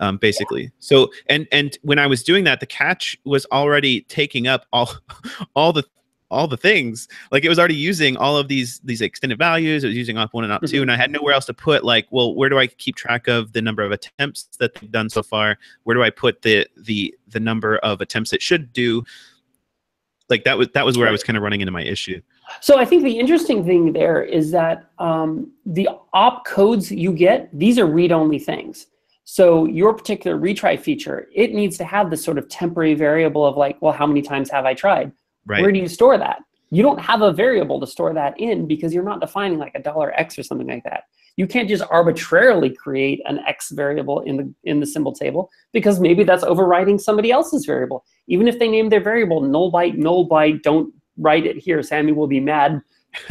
Um, basically, so and and when I was doing that, the catch was already taking up all all the all the things. Like it was already using all of these these extended values. It was using op one and op 2 Mhm. and I had nowhere else to put like, well, where do I keep track of the number of attempts that they've done so far? Where do I put the the the number of attempts it should do? Like that was that was where I was kind of running into my issue. So I think the interesting thing there is that um, the op codes you get, these are read-only things. So your particular retry feature, it needs to have this sort of temporary variable of like, well, how many times have I tried? Right. Where do you store that? You don't have a variable to store that in because you're not defining like a dollar X or something like that. You can't just arbitrarily create an X variable in the in the symbol table because maybe that's overriding somebody else's variable. Even if they name their variable null byte, null byte, don't write it here. Sammy will be mad.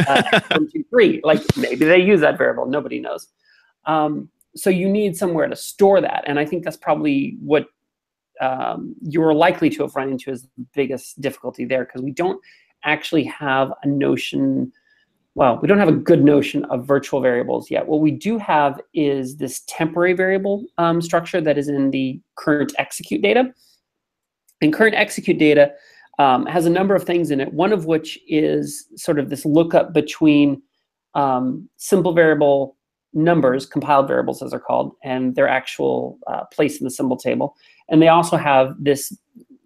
Uh, one, two, three. Like maybe they use that variable. Nobody knows. Um, so you need somewhere to store that, and I think that's probably what um, you're likely to have run into as the biggest difficulty there because we don't actually have a notion. Well, we don't have a good notion of virtual variables yet. What we do have is this temporary variable um, structure that is in the current execute data. And current execute data um, has a number of things in it, one of which is sort of this lookup between um, simple variable numbers, compiled variables as they're called, and their actual uh, place in the symbol table. And they also have this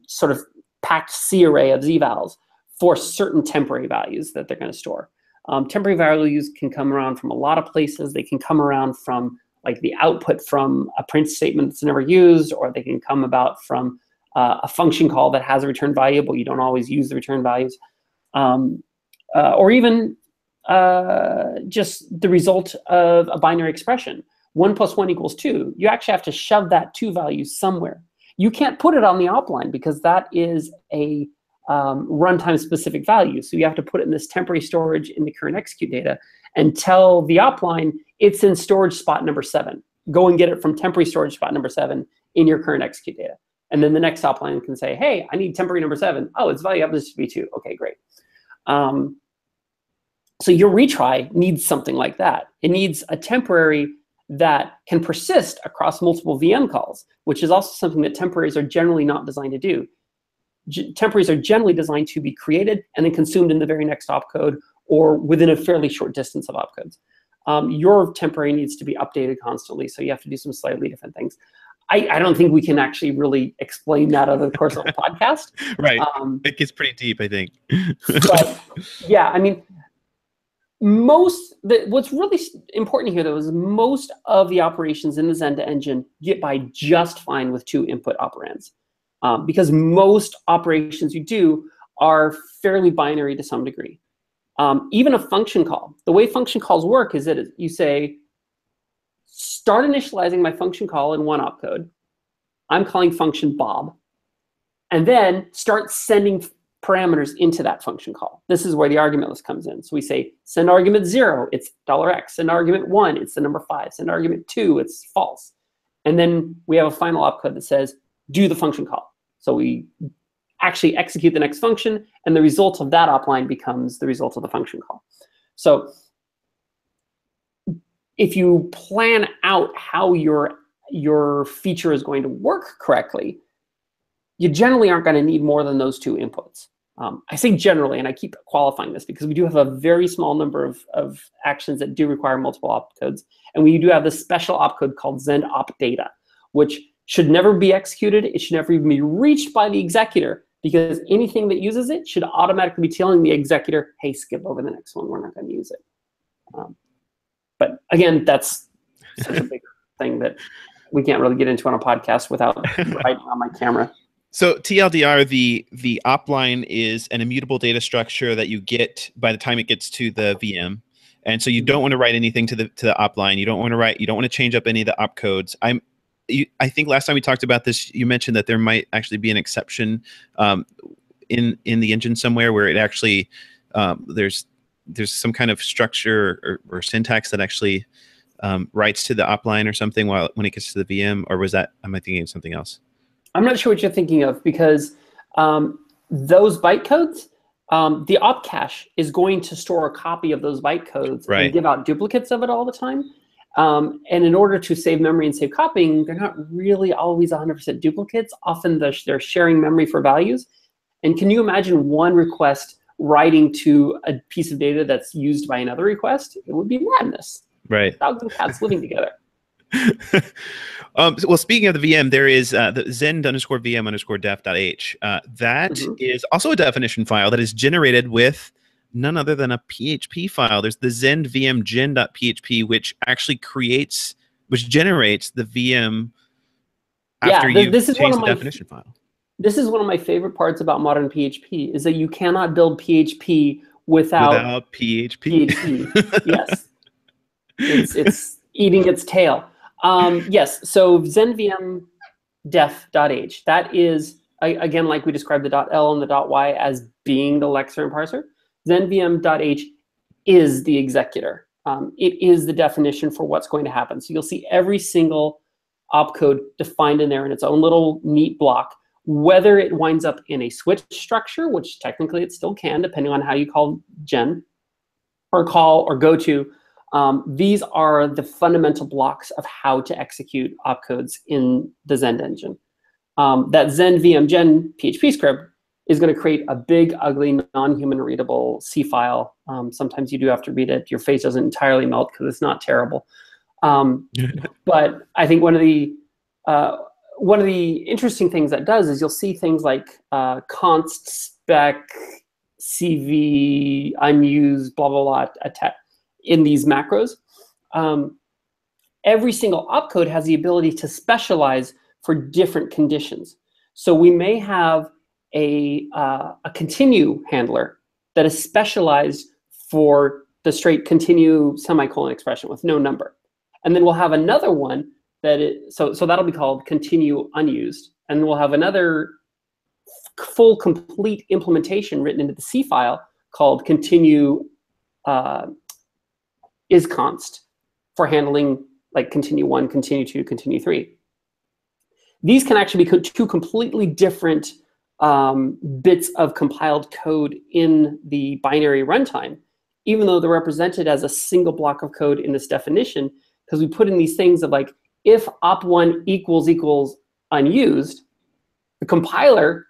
sort of packed C array of Z zvals for certain temporary values that they're going to store. Um, temporary values can come around from a lot of places. They can come around from like the output from a print statement that's never used, or they can come about from uh, a function call that has a return value, but you don't always use the return values, um, uh, or even uh, just the result of a binary expression. One plus one equals two. You actually have to shove that two value somewhere. You can't put it on the op line because that is a um, runtime specific value. So you have to put it in this temporary storage in the current execute data and tell the op line it's in storage spot number seven. Go and get it from temporary storage spot number seven in your current execute data. And then the next op line can say, hey, I need temporary number seven. Oh, its value happens to be two. Okay, great. Um, so your retry needs something like that. It needs a temporary that can persist across multiple VM calls, which is also something that temporaries are generally not designed to do. G- temporaries are generally designed to be created and then consumed in the very next opcode or within a fairly short distance of opcodes. Um, your temporary needs to be updated constantly, so you have to do some slightly different things. I, I don't think we can actually really explain that over the course of a podcast. right. Um, it gets pretty deep, I think. but yeah, I mean, most the, what's really important here though is most of the operations in the Zend engine get by just fine with two input operands, um, because most operations you do are fairly binary to some degree. Um, even a function call, the way function calls work is that you say, start initializing my function call in one opcode. I'm calling function Bob, and then start sending parameters into that function call. This is where the argument list comes in. So we say send argument zero, it's dollar $x. Send argument one, it's the number five. Send argument two, it's false. And then we have a final opcode that says do the function call. So we actually execute the next function, and the result of that opline becomes the result of the function call. So if you plan out how your your feature is going to work correctly, you generally aren't going to need more than those two inputs. Um, I say generally, and I keep qualifying this because we do have a very small number of, of actions that do require multiple opcodes. And we do have this special opcode called Zend op data, which should never be executed. It should never even be reached by the executor because anything that uses it should automatically be telling the executor, hey, skip over the next one. We're not going to use it. Um, but again, that's such a big thing that we can't really get into on a podcast without writing on my camera. So TLDR, the the op line is an immutable data structure that you get by the time it gets to the VM, and so you don't want to write anything to the to the op line. You don't want to write. You don't want to change up any of the op codes. I'm. You, I think last time we talked about this, you mentioned that there might actually be an exception um, in in the engine somewhere where it actually um, there's there's some kind of structure or, or syntax that actually um, writes to the op line or something while when it gets to the VM, or was that am I thinking of something else? I'm not sure what you're thinking of because um, those bytecodes um, the op cache is going to store a copy of those bytecodes Right. and give out duplicates of it all the time. Um, and in order to save memory and save copying, they're not really always 100% duplicates. Often they're, they're sharing memory for values. And can you imagine one request writing to a piece of data that's used by another request? It would be madness. Right. Dogs and cats living together. um, so- well, speaking of the VM, there is uh, the Zend underscore VM underscore def.h. Uh, that is Mhm. also a definition file that is generated with none other than a PHP file. There's the Zend VM gen.php, which actually creates, which generates the VM Yeah, after you this is one change of the my definition file. This is one of my favorite parts about modern PHP is that you cannot build PHP without, Without PHP. PHP. yes. It's, it's eating its tail. Um, yes, so Zend VM def.h, that is, again, like we described the .l and the .y as being the lexer and parser. Zend VM.h is the executor. Um, it is the definition for what's going to happen. So you'll see every single opcode defined in there in its own little neat block, whether it winds up in a switch structure, which technically it still can, depending on how you call gen, or call or go to. Um, these are the fundamental blocks of how to execute opcodes in the Zend engine. Um, that Zend VM Gen PHP script is going to create a big, ugly, non-human readable C file. Um, sometimes you do have to read it. Your face doesn't entirely melt because it's not terrible. Um, but I think one of the uh, one of the interesting things that does is you'll see things like uh, const spec cv unused blah blah blah atta- in these macros. Um, every single opcode has the ability to specialize for different conditions. So we may have a uh, a continue handler that is specialized for the straight continue semicolon expression with no number. And then we'll have another one that it, so so that'll be called continue unused. And we'll have another full complete implementation written into the C file called continue uh, is const for handling like continue one, continue two, continue three. These can actually be two completely different um, bits of compiled code in the binary runtime, even though they're represented as a single block of code in this definition, because we put in these things of like, if op1 equals equals unused, the compiler,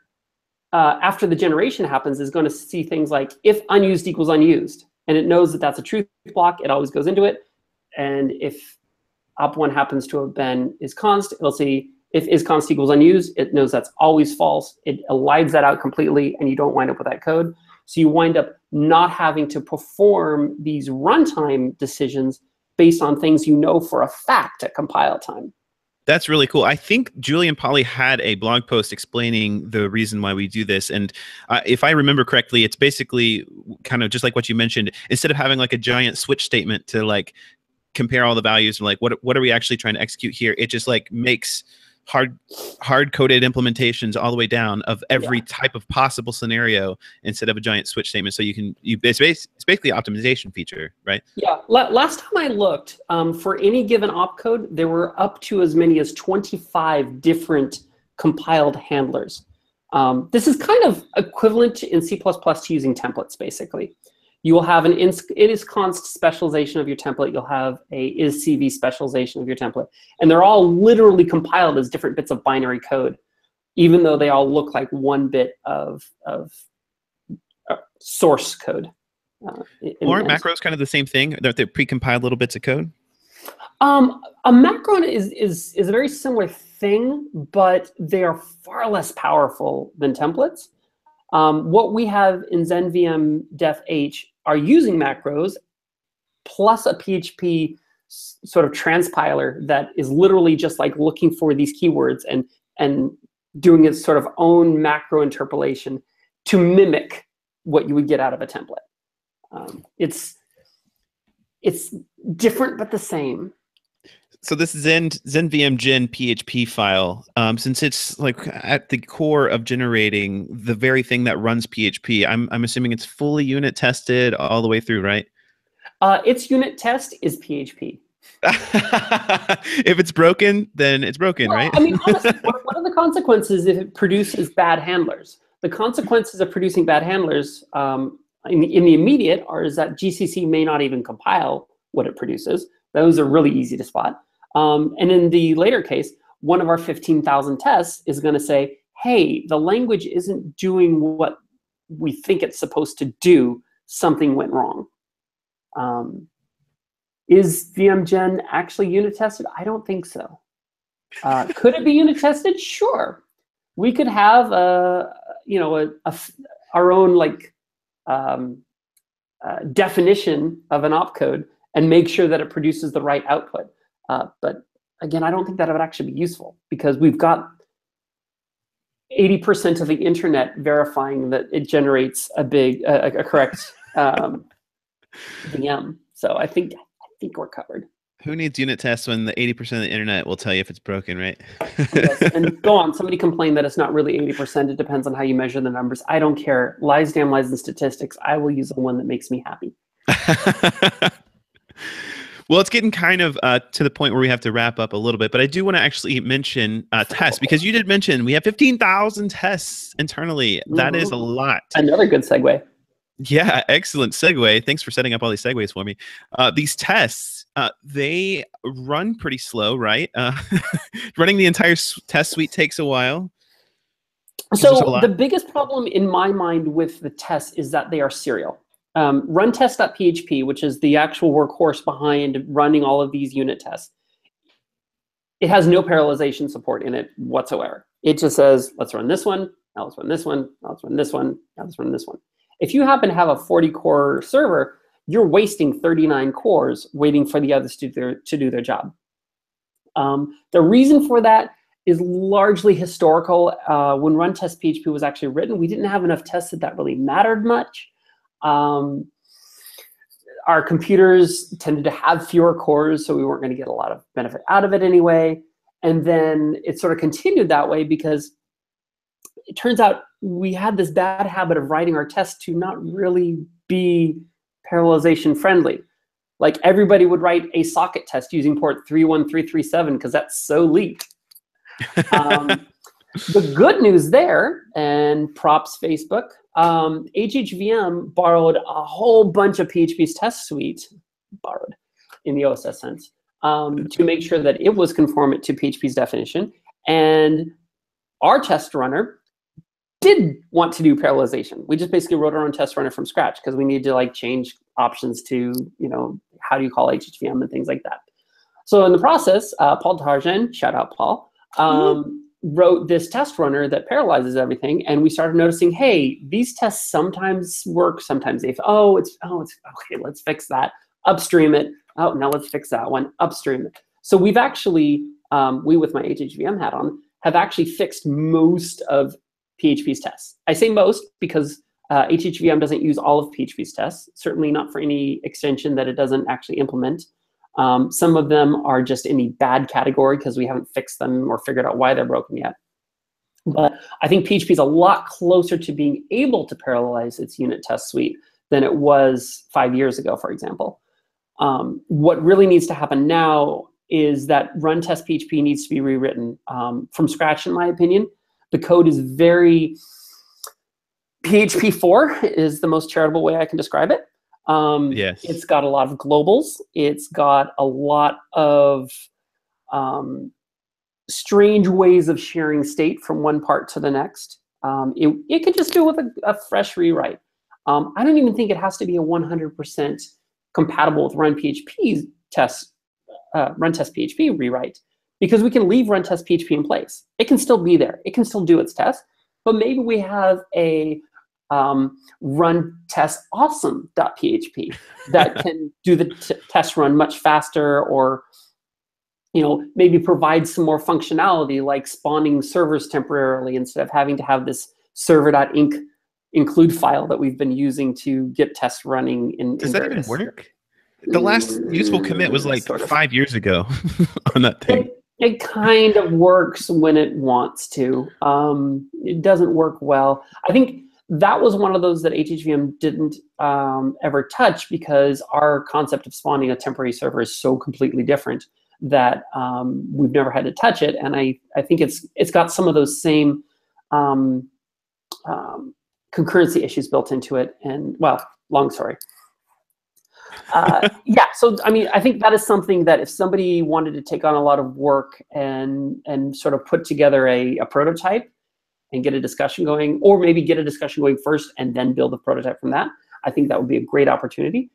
uh, after the generation happens, is going to see things like if unused equals unused, and it knows that that's a truth block. It always goes into it, and if op1 happens to have been is const, it'll see if is const equals unused. It knows that's always false. It elides that out completely, and you don't wind up with that code. So you wind up not having to perform these runtime decisions based on things you know for a fact at compile time. That's really cool. I think Julien Pauli had a blog post explaining the reason why we do this. And uh, if I remember correctly, it's basically kind of just like what you mentioned. Instead of having like a giant switch statement to like compare all the values and like what what are we actually trying to execute here, it just like makes hard hard coded implementations all the way down of every type of possible scenario instead of a giant switch statement. So you can you it's, it's basically an optimization feature, right? Yeah, la- last time I looked, um, for any given opcode, there were up to as many as 25 different compiled handlers. Um, this is kind of equivalent in C++ to using templates, basically. You will have an ins- it is const specialization of your template. You'll have a is CV specialization of your template. And they're all literally compiled as different bits of binary code, even though they all look like one bit of, of uh, source code. Uh, Aren't macros kind of the same thing? They're, they're pre-compiled little bits of code. Um, a macron is, is, is a very similar thing, but they are far less powerful than templates. Um, what we have in Zend VM Def H are using macros plus a PHP sort of transpiler that is literally just like looking for these keywords and, and doing its sort of own macro interpolation to mimic what you would get out of a template. Um, it's, it's different but the same. So this Zend Zend VM Gen PHP file, um, since it's like at the core of generating the very thing that runs PHP, I'm I'm assuming it's fully unit tested all the way through, right? Uh, its unit test is PHP. if it's broken, then it's broken, Well, right? I mean, honestly, what, are the consequences if it produces bad handlers? the consequences of producing bad handlers um, in, in the immediate are is that GCC may not even compile what it produces. Those are really easy to spot. Um, and in the later case, one of our 15,000 tests is going to say, hey, the language isn't doing what we think it's supposed to do. Something went wrong. Um, is VMGen actually unit tested? I don't think so. Uh, could it be unit tested? Sure. We could have a, you know, a, a our own like um, uh, definition of an opcode and make sure that it produces the right output. Uh, but again, I don't think that would actually be useful because we've got 80% of the internet verifying that it generates a big, uh, a correct um, VM. So I think I think we're covered. Who needs unit tests when the 80% of the internet will tell you if it's broken, right? yes. And go on. Somebody complained that it's not really 80%. It depends on how you measure the numbers. I don't care. Lies, damn lies, and statistics. I will use the one that makes me happy. well, it's getting kind of uh, to the point where we have to wrap up a little bit, but I do want to actually mention uh, tests because you did mention we have 15,000 tests internally. That is a mm-hmm. lot. Another good segue. Yeah, excellent segue. Thanks for setting up all these segues for me. Uh, these tests, uh, they run pretty slow, right? Uh, running the entire test suite takes a while. So the biggest problem in my mind with the tests is that they are serial. Um, run test.php, which is the actual workhorse behind running all of these unit tests, it has no parallelization support in it whatsoever. It just says, let's run this one, now let's run this one, now let's run this one, now let's run this one. If you happen to have a 40 core server, you're wasting 39 cores waiting for the others to do their, to do their job. Um, the reason for that is largely historical. Uh, when run test PHP was actually written, we didn't have enough tests that that really mattered much. Um, our computers tended to have fewer cores, so we weren't going to get a lot of benefit out of it anyway. And then it sort of continued that way because it turns out we had this bad habit of writing our tests to not really be parallelization friendly. Like everybody would write a socket test using port 31337 because that's so leaked. Um, the good news there, and props Facebook, um, HHVM borrowed a whole bunch of PHP's test suite, borrowed in the OSS sense, um, to make sure that it was conformant to PHP's definition. And our test runner did want to do parallelization. We just basically wrote our own test runner from scratch because we needed to like change options to, you know, how do you call HHVM and things like that. So in the process, uh, Paul Tarjan, shout out Paul, um, mm-hmm. Wrote this test runner that paralyzes everything, and we started noticing, hey, these tests sometimes work, sometimes they, oh, it's, oh, it's okay. Let's fix that. Upstream it. Oh, now let's fix that one. Upstream it. So we've actually, um, we with my HHVM hat on, have actually fixed most of PHP's tests. I say most because uh, HHVM doesn't use all of PHP's tests, certainly not for any extension that it doesn't actually implement. Um, some of them are just in the bad category because we haven't fixed them or figured out why they're broken yet. But I think PHP is a lot closer to being able to parallelize its unit test suite than it was five years ago, for example. Um, what really needs to happen now is that run test PHP needs to be rewritten um, from scratch, in my opinion. The code is very, PHP 4 is the most charitable way I can describe it. Um, yes. It's got a lot of globals. It's got a lot of um, strange ways of sharing state from one part to the next. Um, it, it could just do with a, a fresh rewrite. Um, I don't even think it has to be a 100% compatible with run PHP test, uh, run test PHP rewrite because we can leave run test PHP in place. It can still be there. It can still do its test, but maybe we have a um, run test awesome.php that can do the test run much faster or you know maybe provide some more functionality like spawning servers temporarily instead of having to have this server.inc include file that we've been using to get tests running in does in that even work the last useful commit was like sort of. five years ago on that thing it kind of works when it wants to. Um, it doesn't work well. I think that was one of those that HHVM didn't um, ever touch because our concept of spawning a temporary server is so completely different that um, we've never had to touch it. And I, I think it's it's got some of those same um, um, concurrency issues built into it. And well, long story. Uh, yeah, so I mean, I think that is something that if somebody wanted to take on a lot of work and and sort of put together a, a prototype and get a discussion going, or maybe get a discussion going first and then build a prototype from that, I think that would be a great opportunity.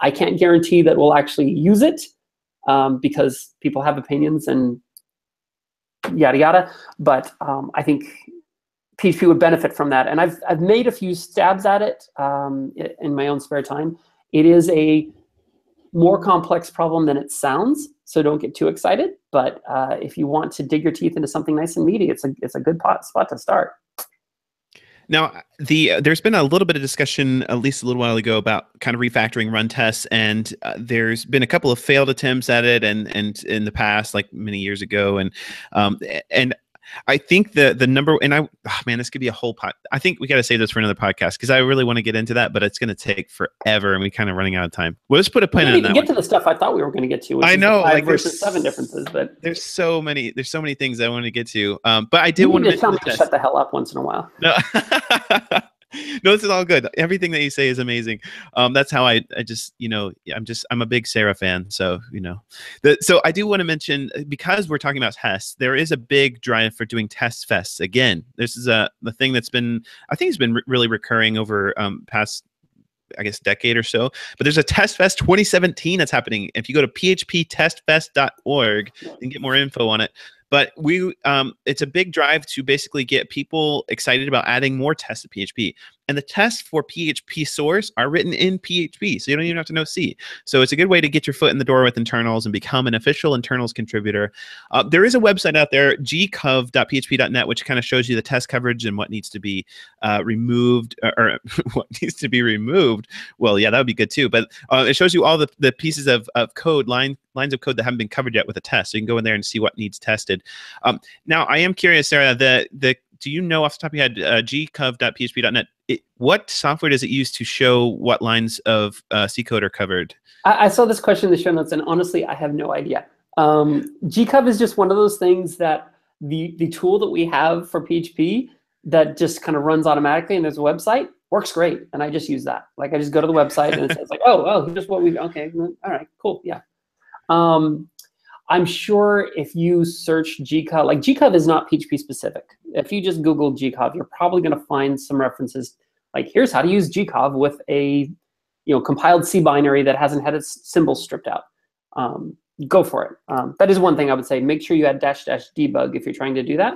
I can't guarantee that we'll actually use it um, because people have opinions and yada yada. But um, I think PHP would benefit from that. And I've I've made a few stabs at it um, in my own spare time. It is a more complex problem than it sounds, so don't get too excited. But uh, if you want to dig your teeth into something nice and meaty, it's a it's a good pot, spot to start. Now, the uh, there's been a little bit of discussion, at least a little while ago, about kind of refactoring run tests, and uh, there's been a couple of failed attempts at it, and and in the past, like many years ago, and um, and I think the the number and I oh man, this could be a whole pot. I think we got to save this for another podcast because I really want to get into that, but it's going to take forever, and we kind of running out of time. We'll just put a pin in that. Get one. to the stuff I thought we were going to get to. I know, five like versus seven differences, but there's so many. There's so many things I want to get to. Um, but I did want to tell me to shut the hell up once in a while. No. no, this is all good. Everything that you say is amazing. Um, that's how I, I just, you know, I'm just, I'm a big Sara fan. So, you know, the, so I do want to mention because we're talking about tests, there is a big drive for doing test fests again. This is a the thing that's been, I think, it's been re- really recurring over um, past I guess decade or so. But there's a Test Fest 2017 that's happening. If you go to phptestfest.org and get more info on it. But we, um, it's a big drive to basically get people excited about adding more tests to PHP. And the tests for PHP source are written in PHP, so you don't even have to know C. So it's a good way to get your foot in the door with internals and become an official internals contributor. Uh, there is a website out there, gcov.php.net, which kind of shows you the test coverage and what needs to be uh, removed or, or what needs to be removed. Well, yeah, that would be good too. But uh, it shows you all the, the pieces of, of code, line, lines of code that haven't been covered yet with a test. So you can go in there and see what needs tested. Um, now, I am curious, Sara, the, the do you know off the top of your head, uh, gcov.php.net, it, what software does it use to show what lines of uh, C code are covered? I, I, saw this question in the show notes, and honestly, I have no idea. Um, gcov is just one of those things that the the tool that we have for PHP that just kind of runs automatically, and there's a website works great, and I just use that. Like I just go to the website, and it says like, oh, oh, here's what we okay, all right, cool, yeah. Um, I'm sure if you search gcov, like gcov is not PHP specific. If you just Google gcov, you're probably going to find some references like here's how to use gcov with a you know compiled C binary that hasn't had its symbols stripped out. Um, go for it. Um, that is one thing I would say. Make sure you add dash dash debug if you're trying to do that.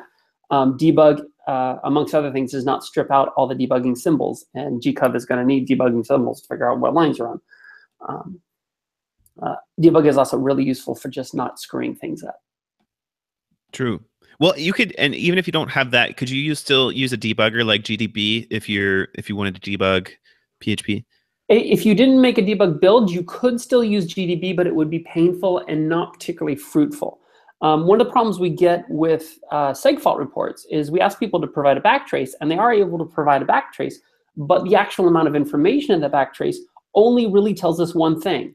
Um, debug, uh, amongst other things, does not strip out all the debugging symbols, and gcov is going to need debugging symbols to figure out what lines you're on. Uh, debug is also really useful for just not screwing things up. True. Well, you could, and even if you don't have that, could you use, still use a debugger like GDB if you're if you wanted to debug PHP? If you didn't make a debug build, you could still use GDB, but it would be painful and not particularly fruitful. Um, one of the problems we get with uh, segfault reports is we ask people to provide a backtrace, and they are able to provide a backtrace, but the actual amount of information in the backtrace only really tells us one thing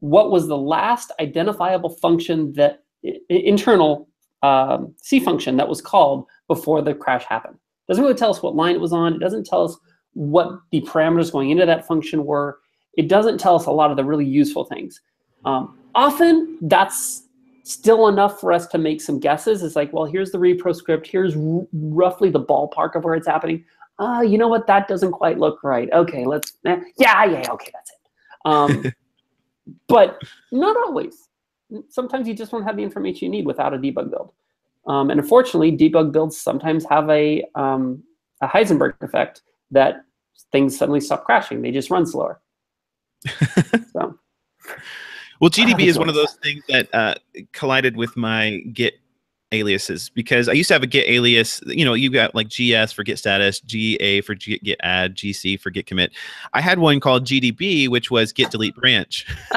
what was the last identifiable function that internal um, C function that was called before the crash happened. Doesn't really tell us what line it was on. It doesn't tell us what the parameters going into that function were. It doesn't tell us a lot of the really useful things. Um, often that's still enough for us to make some guesses. It's like, well, here's the repro script. Here's roughly the ballpark of where it's happening. Uh, you know what? That doesn't quite look right. Okay, let's, eh, yeah, yeah, okay, that's it. Um, but not always. Sometimes you just don't have the information you need without a debug build. Um, and unfortunately, debug builds sometimes have a, um, a Heisenberg effect that things suddenly stop crashing. They just run slower. so. Well, GDB is one of those things that uh, collided with my Git aliases because I used to have a git alias. You know, you got like GS for git status, GA for git, git add, GC for git commit. I had one called GDB, which was git delete branch.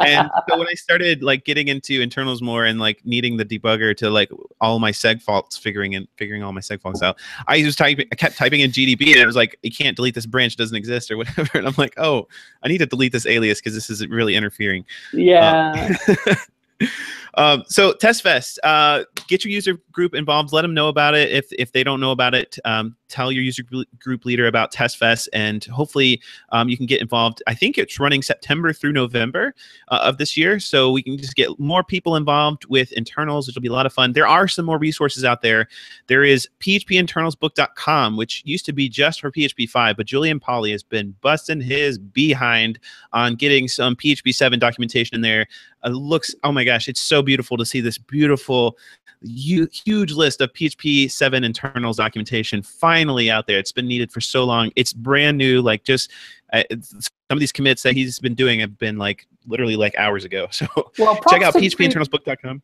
and so when I started like getting into internals more and like needing the debugger to like all my seg faults, figuring and figuring all my seg faults out, I was typing, I kept typing in GDB, and it was like, you can't delete this branch, doesn't exist or whatever. And I'm like, oh, I need to delete this alias because this is really interfering. Yeah. Uh, Um, so TestFest, uh, get your user group involved. Let them know about it. If if they don't know about it, um, tell your user group leader about TestFest, and hopefully um, you can get involved. I think it's running September through November uh, of this year, so we can just get more people involved with internals, which will be a lot of fun. There are some more resources out there. There is phpinternalsbook.com, which used to be just for PHP 5, but Julien Pauli has been busting his behind on getting some PHP 7 documentation in there. Uh, looks, oh my gosh, it's so beautiful to see this beautiful huge list of PHP 7 internals documentation finally out there. It's been needed for so long. It's brand new. Like just uh, some of these commits that he's been doing have been like literally like hours ago. So well, check out phpinternalsbook.com.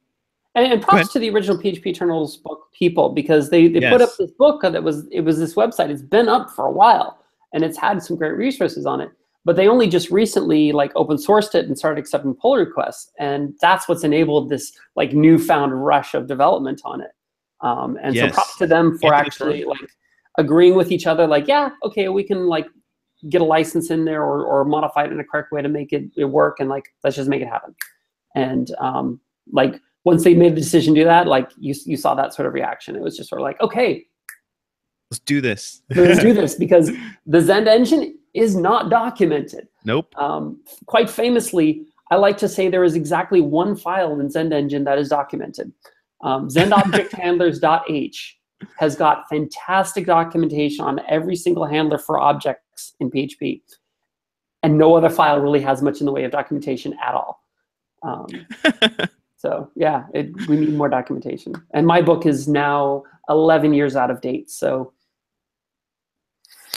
And, and props to the original PHP internals book people because they, they yes. put up this book that was it was this website. It's been up for a while and it's had some great resources on it but they only just recently like open sourced it and started accepting pull requests and that's what's enabled this like newfound rush of development on it. Um, and yes. so props to them for actually like agreeing with each other like yeah okay we can like get a license in there or, or modify it in a correct way to make it, it work and like let's just make it happen. And um, like once they made the decision to do that like you, you saw that sort of reaction. It was just sort of like okay. Let's do this. Let's do this because the zend engine is not documented. Nope. Um, quite famously, I like to say there is exactly one file in Zend Engine that is documented. Um, ZendObjectHandlers.h has got fantastic documentation on every single handler for objects in PHP. And no other file really has much in the way of documentation at all. Um, so yeah, it, we need more documentation. And my book is now 11 years out of date. So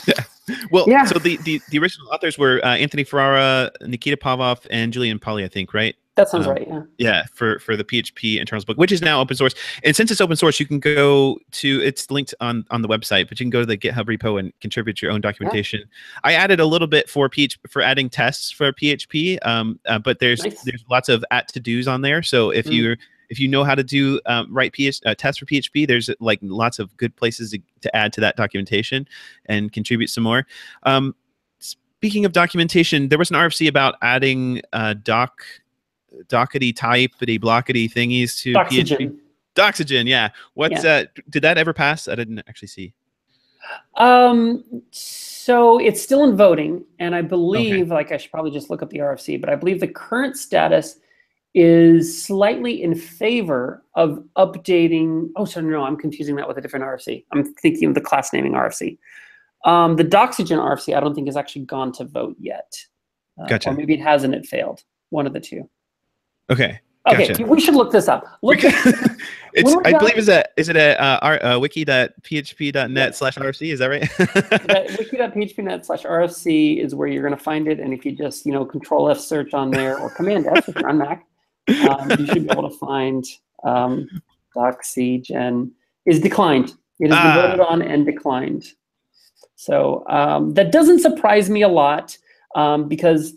yeah. Well, yeah. so the, the, the original authors were uh, Anthony Ferrara, Nikita Popov, and Julien Pauli, I think, right? That sounds um, right. Yeah. Yeah, for for the PHP internals book, which is now open source. And since it's open source, you can go to it's linked on on the website, but you can go to the GitHub repo and contribute your own documentation. Yeah. I added a little bit for PHP for adding tests for PHP, um, uh, but there's nice. there's lots of at to dos on there. So if mm. you're if you know how to do um, write uh, tests for PHP, there's like lots of good places to, to add to that documentation and contribute some more. Um, speaking of documentation, there was an RFC about adding uh, doc, dockety typety blockety thingies to Doxygen. PHP. Doxygen, yeah. What's yeah. uh did that ever pass? I didn't actually see. Um so it's still in voting, and I believe okay. like I should probably just look up the RFC, but I believe the current status is slightly in favor of updating. Oh, sorry, no, I'm confusing that with a different RFC. I'm thinking of the class naming RFC. Um, the Doxygen RFC, I don't think has actually gone to vote yet. Uh, gotcha. Or maybe it has and it failed. One of the two. Okay. Gotcha. Okay, we should look this up. Look. it's, I believe is a is it a uh, uh, wiki.php.net slash rfc? Is that right? wiki.php.net slash rfc is where you're going to find it, and if you just you know Control F search on there or Command F if you're on Mac, um, you should be able to find um, Doxygen is declined. It has ah. been voted on and declined. So um, that doesn't surprise me a lot um, because,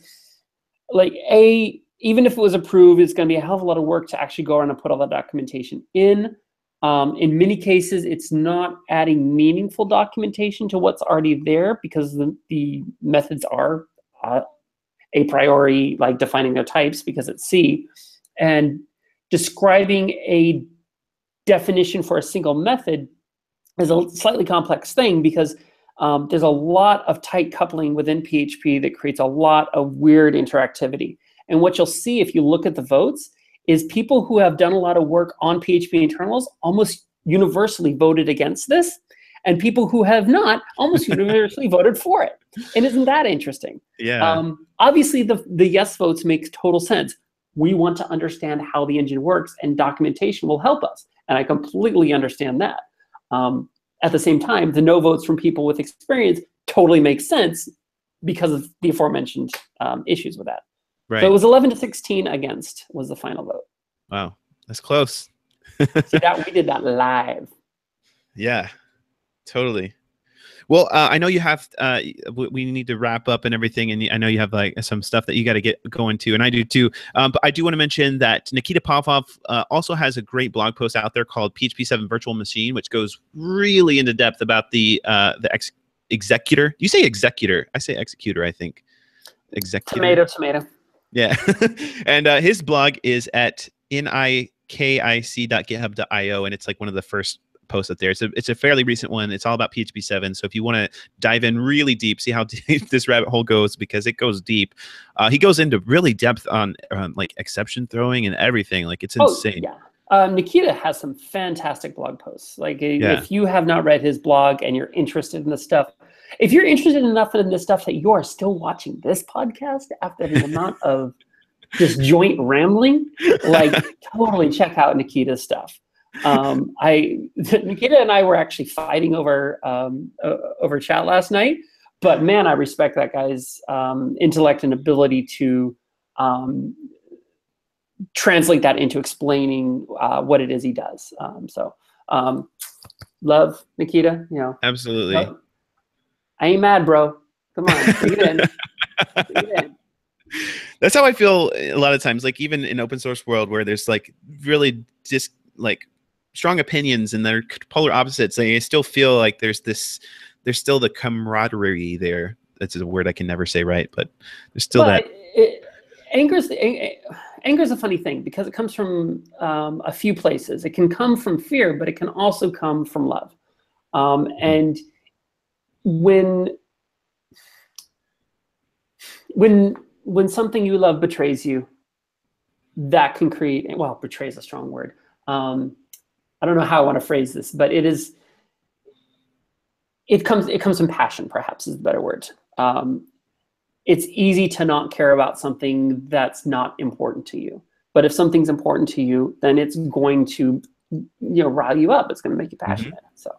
like, a even if it was approved, it's going to be a hell of a lot of work to actually go around and put all that documentation in. Um, in many cases, it's not adding meaningful documentation to what's already there because the, the methods are uh, a priori, like defining their types because it's C and describing a definition for a single method is a slightly complex thing because um, there's a lot of tight coupling within PHP that creates a lot of weird interactivity. And what you'll see if you look at the votes is people who have done a lot of work on PHP internals almost universally voted against this, and people who have not almost universally voted for it. And isn't that interesting? Yeah. Um, obviously, the the yes votes make total sense we want to understand how the engine works and documentation will help us. And I completely understand that. Um, at the same time, the no votes from people with experience totally makes sense because of the aforementioned um, issues with that. Right. So it was 11 to 16 against was the final vote. Wow, that's close. See that we did that live. Yeah, totally. Well, uh, I know you have. Uh, we need to wrap up and everything, and I know you have like some stuff that you got to get going to, and I do too. Um, but I do want to mention that Nikita Popov uh, also has a great blog post out there called PHP 7 Virtual Machine, which goes really into depth about the uh, the ex- executor. You say executor. I say executor. I think executor. Tomato, tomato. Yeah, and uh, his blog is at nikic.github.io, and it's like one of the first posts up there. It's a it's a fairly recent one. It's all about PHP seven. So if you want to dive in really deep, see how deep this rabbit hole goes because it goes deep. Uh, he goes into really depth on um, like exception throwing and everything. Like it's insane. Oh, yeah. Um, Nikita has some fantastic blog posts. Like, Yeah. if you have not read his blog and you're interested in this stuff, if you're interested enough in this stuff that you are still watching this podcast after the amount of disjoint rambling, like, totally check out Nikita's stuff. Um, I Nikita and I were actually fighting over um, uh, over chat last night, but man, I respect that guy's um, intellect and ability to um, translate that into explaining uh, what it is he does. Um, so, um, love Nikita. You know, Absolutely. love- I ain't mad, bro. Come on, bring it in. It in. That's how I feel a lot of times. Like even in open source world where there's like really just like strong opinions and they're polar opposites. I still feel like there's this, there's still the camaraderie there. That's a word I can never say right, but there's still Well, that. it- anger's ang- anger's a funny thing because it comes from um, a few places. It can come from fear, but it can also come from love. Um, and when when when something you love betrays you, that can create well, betray is a strong word. Um, I don't know how I want to phrase this, but it is. It comes. It comes from passion. Perhaps is the better word. Um, it's easy to not care about something that's not important to you. But if something's important to you, then it's going to, you know, rile you up. It's going to make you passionate. So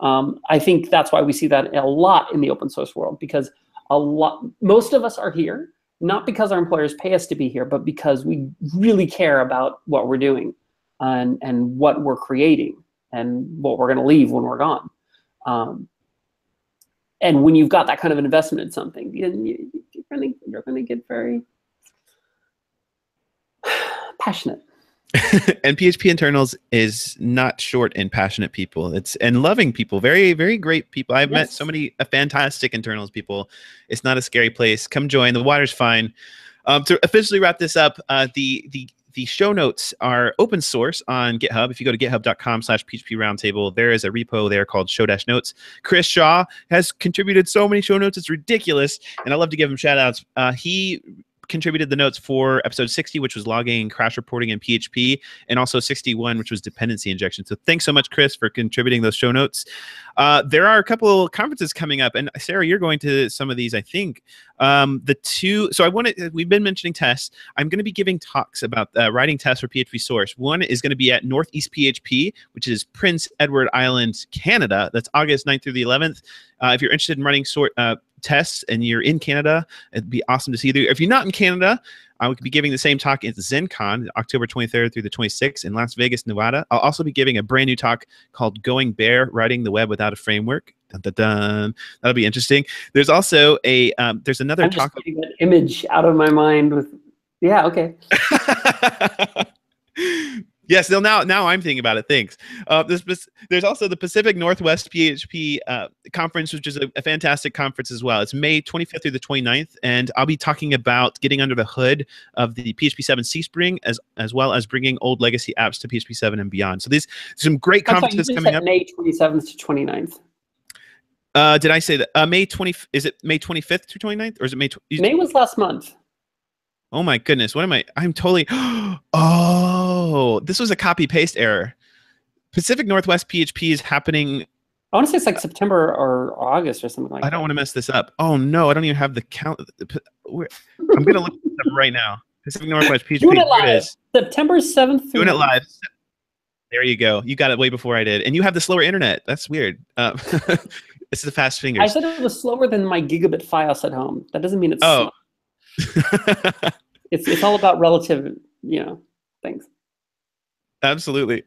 um, I think that's why we see that a lot in the open source world because a lot, most of us are here not because our employers pay us to be here, but because we really care about what we're doing and and what we're creating and what we're going to leave when we're gone. Um, and when you've got that kind of an investment in something, then you, you're going to you're going to get very passionate. and PHP internals is not short in passionate people. It's and loving people, very very great people. I've met so many uh, fantastic internals people. It's not a scary place. Come join. The water's fine. Um, to officially wrap this up, uh, the the the show notes are open source on GitHub. If you go to github.com slash PHP roundtable, there is a repo there called show dash notes. Chris Shaw has contributed so many show notes. It's ridiculous. And I love to give him shout outs. Uh, he contributed the notes for episode 60, which was logging and crash reporting in PHP, and also 61, which was dependency injection. So thanks so much, Chris, for contributing those show notes. Uh, there are a couple of conferences coming up, and Sara, you're going to some of these, I think. Um, the two, so I want to, we've been mentioning tests. I'm going to be giving talks about uh, writing tests for PHP Source. One is going to be at Northeast PHP, which is Prince Edward Island, Canada. That's August 9th through the 11th. Uh, if you're interested in running sort uh, tests and you're in Canada, it'd be awesome to see you. If you're not in Canada, I will be giving the same talk at ZendCon, October 23rd through the 26th in Las Vegas, Nevada. I'll also be giving a brand new talk called Going Bare, Writing the Web Without a Framework. Dun, dun, dun. That'll be interesting. There's also a, um, there's another I'm talk. just getting that image out of my mind with, yeah, okay. yes, no, now now I'm thinking about it. Thanks. Uh, this, there's also the Pacific Northwest PHP uh, conference, which is a, a fantastic conference as well. It's May 25th through the 29th, and I'll be talking about getting under the hood of the PHP 7 CSPRNG, as as well as bringing old legacy apps to PHP 7 and beyond. So these some great I'm sorry, conferences coming up. May 27th to 29th. Uh, did I say that? Uh, May 20. Is it May 25th to 29th, or is it May? May was last month. Oh my goodness, what am I? I'm totally. Oh, this was a copy paste error. Pacific Northwest PHP is happening. I want to say it's like September or August or something like I that. don't want to mess this up. Oh no, I don't even have the count. the p- where- I'm gonna look this up right now. Pacific Northwest PHP. Doing it There it live. is. September 7th. Doing it live. There you go. You got it way before I did, and you have the slower internet. That's weird. Uh, it's the fast fingers. I said it was slower than my gigabit FiOS at home. That doesn't mean it's Oh. slow. It's, it's all about relative, you know, things. Absolutely.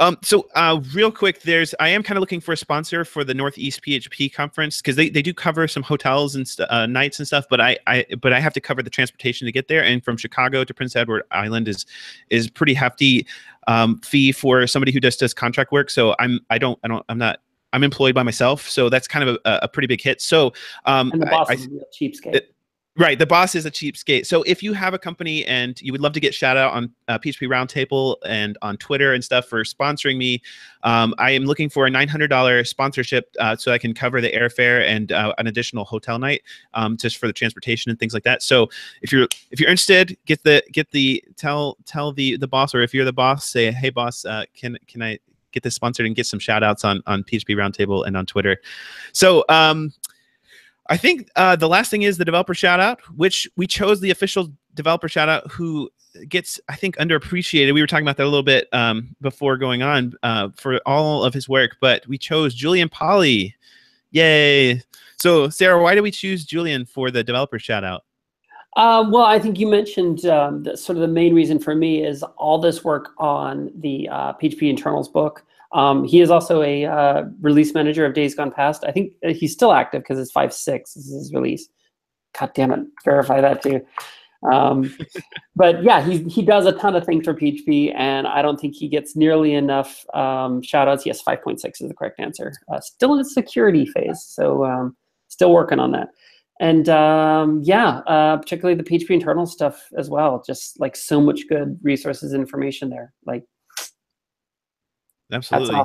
Um, so uh, real quick, there's I am kind of looking for a sponsor for the Northeast PHP conference because they, they do cover some hotels and uh, nights and stuff, but I, I but I have to cover the transportation to get there. And from Chicago to Prince Edward Island is is pretty hefty um, fee for somebody who just does contract work. So I'm I don't I don't I'm not I'm employed by myself, so that's kind of a, a pretty big hit. So um, And the boss I- is a real cheapskate. it- Right. The boss is a cheapskate. So if you have a company and you would love to get shout out on uh, PHP Roundtable and on Twitter and stuff for sponsoring me, um, I am looking for a $900 sponsorship uh, so I can cover the airfare and uh, an additional hotel night um, just for the transportation and things like that. So if you're if you're interested, get the get the tell tell the the boss or if you're the boss, say hey boss, uh, can can I get this sponsored and get some shout outs on on PHP Roundtable and on Twitter. So um, I think uh, the last thing is the developer shout out, which we chose the official developer shout out who gets, I think, underappreciated. We were talking about that a little bit um, before going on uh, for all of his work, but we chose Julien Pauli. Yay. So, Sara, why did we choose Julien for the developer shout out? Uh, well, I think you mentioned um, that sort of the main reason for me is all this work on the uh, PHP internals book. Um, he is also a uh, release manager of Days Gone Past. I think uh, he's still active because it's five six. This is his release. God damn it, verify that too. Um, but yeah, he he does a ton of things for PHP, and I don't think he gets nearly enough um, shout outs. Yes, 5.6 is the correct answer. Uh, still in the security phase, so um, still working on that. And um, yeah, uh, particularly the PHP internal stuff as well. Just like so much good resources, information there. Like Absolutely.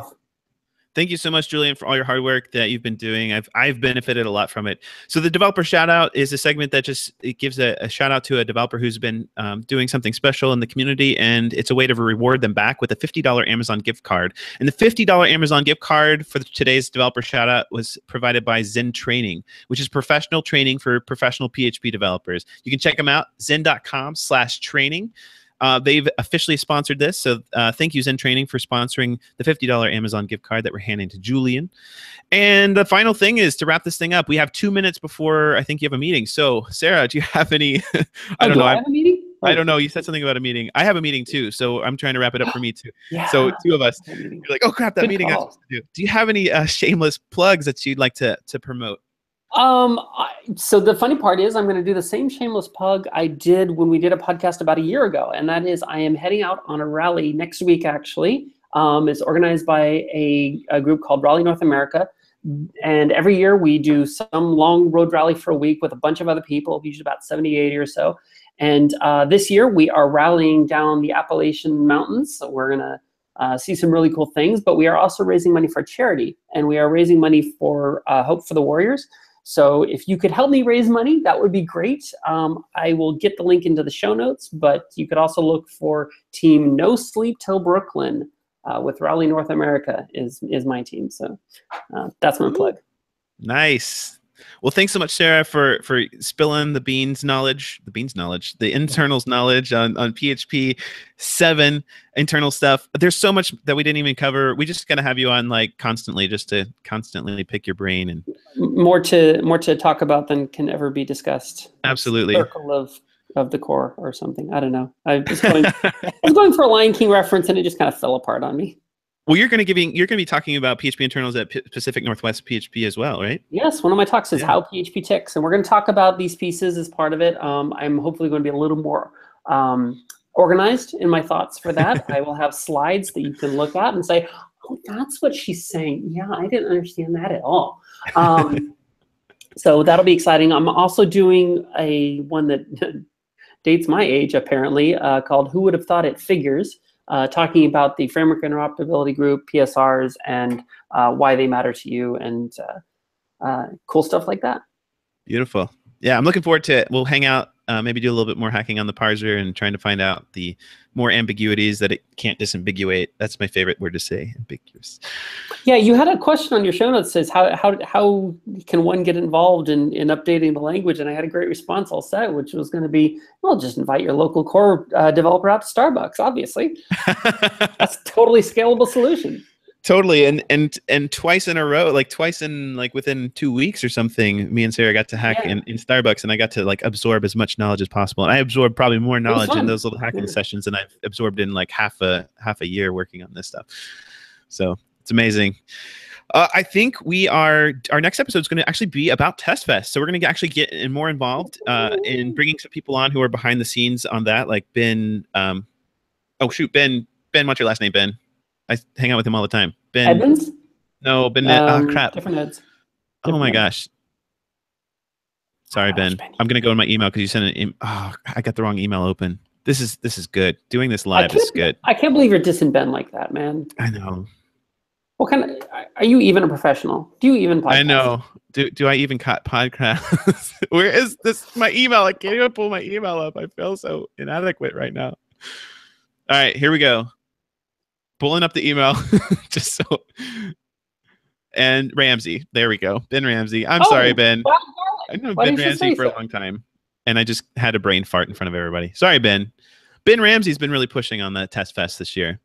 Thank you so much, Julien, for all your hard work that you've been doing. I've I've benefited a lot from it. So the developer shout out is a segment that just it gives a, a shout out to a developer who's been um, doing something special in the community, and it's a way to reward them back with a fifty dollar Amazon gift card. And the fifty dollar Amazon gift card for today's developer shout out was provided by Zend Training, which is professional training for professional PHP developers. You can check them out zend.com/training. Uh, they've officially sponsored this. So uh, thank you, Zend Training, for sponsoring the $50 Amazon gift card that we're handing to Julien. And the final thing is to wrap this thing up. We have two minutes before I think you have a meeting. So, Sara, do you have any? I oh, don't do know. I have a meeting? I don't know. You said something about a meeting. I have a meeting too, so I'm trying to wrap it up for me too. Yeah. So two of us. You're like, oh crap, that Good meeting. I was call. supposed to do. do you have any uh, shameless plugs that you'd like to to promote? Um, I, so the funny part is I'm going to do the same shameless plug I did when we did a podcast about a year ago, and that is I am heading out on a rally next week. Actually, um, it's organized by a, a group called Rally North America, and every year we do some long road rally for a week with a bunch of other people, usually about 70, 80 or so. And uh, this year we are rallying down the Appalachian Mountains. So we're gonna uh, see some really cool things, but we are also raising money for charity, and we are raising money for uh, Hope for the Warriors. So if you could help me raise money, that would be great. Um, I will get the link into the show notes, but you could also look for Team No Sleep Till Brooklyn uh, with Rally North America is is my team. So uh, that's my plug. Nice. Well, thanks so much, Sara, for for spilling the beans knowledge, the beans knowledge, the internals knowledge on on PHP seven internal stuff. There's so much that we didn't even cover. We just gotta have you on like constantly, just to constantly pick your brain and More to more to talk about than can ever be discussed. absolutely. Circle of of the core or something. I don't know. I was going, I was going for a Lion King reference, and it just kind of fell apart on me. Well, you're gonna giving you're gonna be talking about PHP internals at P- Pacific Northwest PHP as well, right? Yes, one of my talks is Yeah. how PHP ticks, and we're going to talk about these pieces as part of it. Um, I'm hopefully going to be a little more um, organized in my thoughts for that. I will have slides that you can look at and say, "Oh, that's what she's saying." Yeah, I didn't understand that at all. Um, so that'll be exciting. I'm also doing a one that dates my age apparently, uh, called "Who Would Have Thought It Figures." Uh, talking about the framework interoperability group, PSRs, and uh, why they matter to you, and uh, uh, cool stuff like that. Beautiful. Yeah, I'm looking forward to it. We'll hang out, uh, maybe do a little bit more hacking on the parser and trying to find out the more ambiguities that it can't disambiguate. That's my favorite word to say, ambiguous. Yeah, you had a question on your show notes says how how how can one get involved in in updating the language, and I had a great response all set, which was going to be, well, just invite your local core uh, developer out to Starbucks. Obviously, that's a totally scalable solution. Totally and and and twice in a row like twice in like within two weeks or something me and sara got to hack Yeah. in, in starbucks and i got to like absorb as much knowledge as possible and i absorbed probably more knowledge in those little hacking Yeah. sessions than i've absorbed in like half a half a year working on this stuff so it's amazing uh, I think we are. Our next episode is going to actually be about Test Fest, so we're going to actually get in more involved uh, in bringing some people on who are behind the scenes on that, like Ben. Um, oh shoot, Ben. Ben, what's your last name? Ben. I hang out with him all the time. Ben. Edmonds, No, Ben. Um, oh crap. different heads. Oh my different gosh. Sorry, Ben. I'm gonna go in my email because you sent an. Em- oh, I got the wrong email open. This is this is good. Doing this live is good. I can't believe you're dissing Ben like that, man. I know. What kind of are you even a professional? Do you even podcast? I know. Do do I even cut podcasts? Where is this? My email. I can't even pull my email up. I feel so inadequate right now. All right, here we go. Pulling up the email, just so. And Ramsey, there we go. Ben Ramsey. I'm oh, sorry, Oh, Ben. Wow, I know Why Ben Ramsey for a long time, and I just had a brain fart in front of everybody. Sorry, Ben. Ben Ramsey's been really pushing on the Test Fest this year.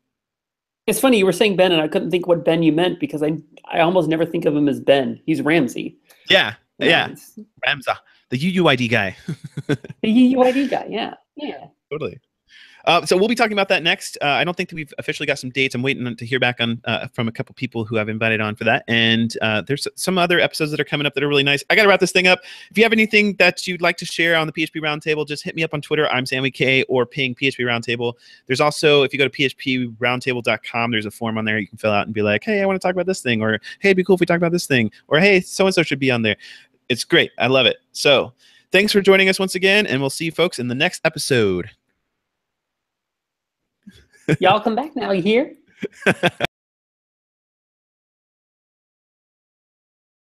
It's funny you were saying Ben, and I couldn't think what Ben you meant because I I almost never think of him as Ben. He's Ramsey. Yeah, yeah, it's Ramsey, the UUID guy. the UID guy. Yeah, yeah. totally. Uh, so we'll be talking about that next. Uh, I don't think that we've officially got some dates. I'm waiting to hear back on uh, from a couple people who I've invited on for that. And uh, there's some other episodes that are coming up that are really nice. I got to wrap this thing up. If you have anything that you'd like to share on the PHP Roundtable, just hit me up on Twitter. I'm Sammy K or ping PHP Roundtable. There's also if you go to phproundtable.com, there's a form on there you can fill out and be like, hey, I want to talk about this thing, or hey, it'd be cool if we talk about this thing, or hey, so and so should be on there. It's great. I love it. So thanks for joining us once again, and we'll see you folks in the next episode. Y'all come back now. You hear?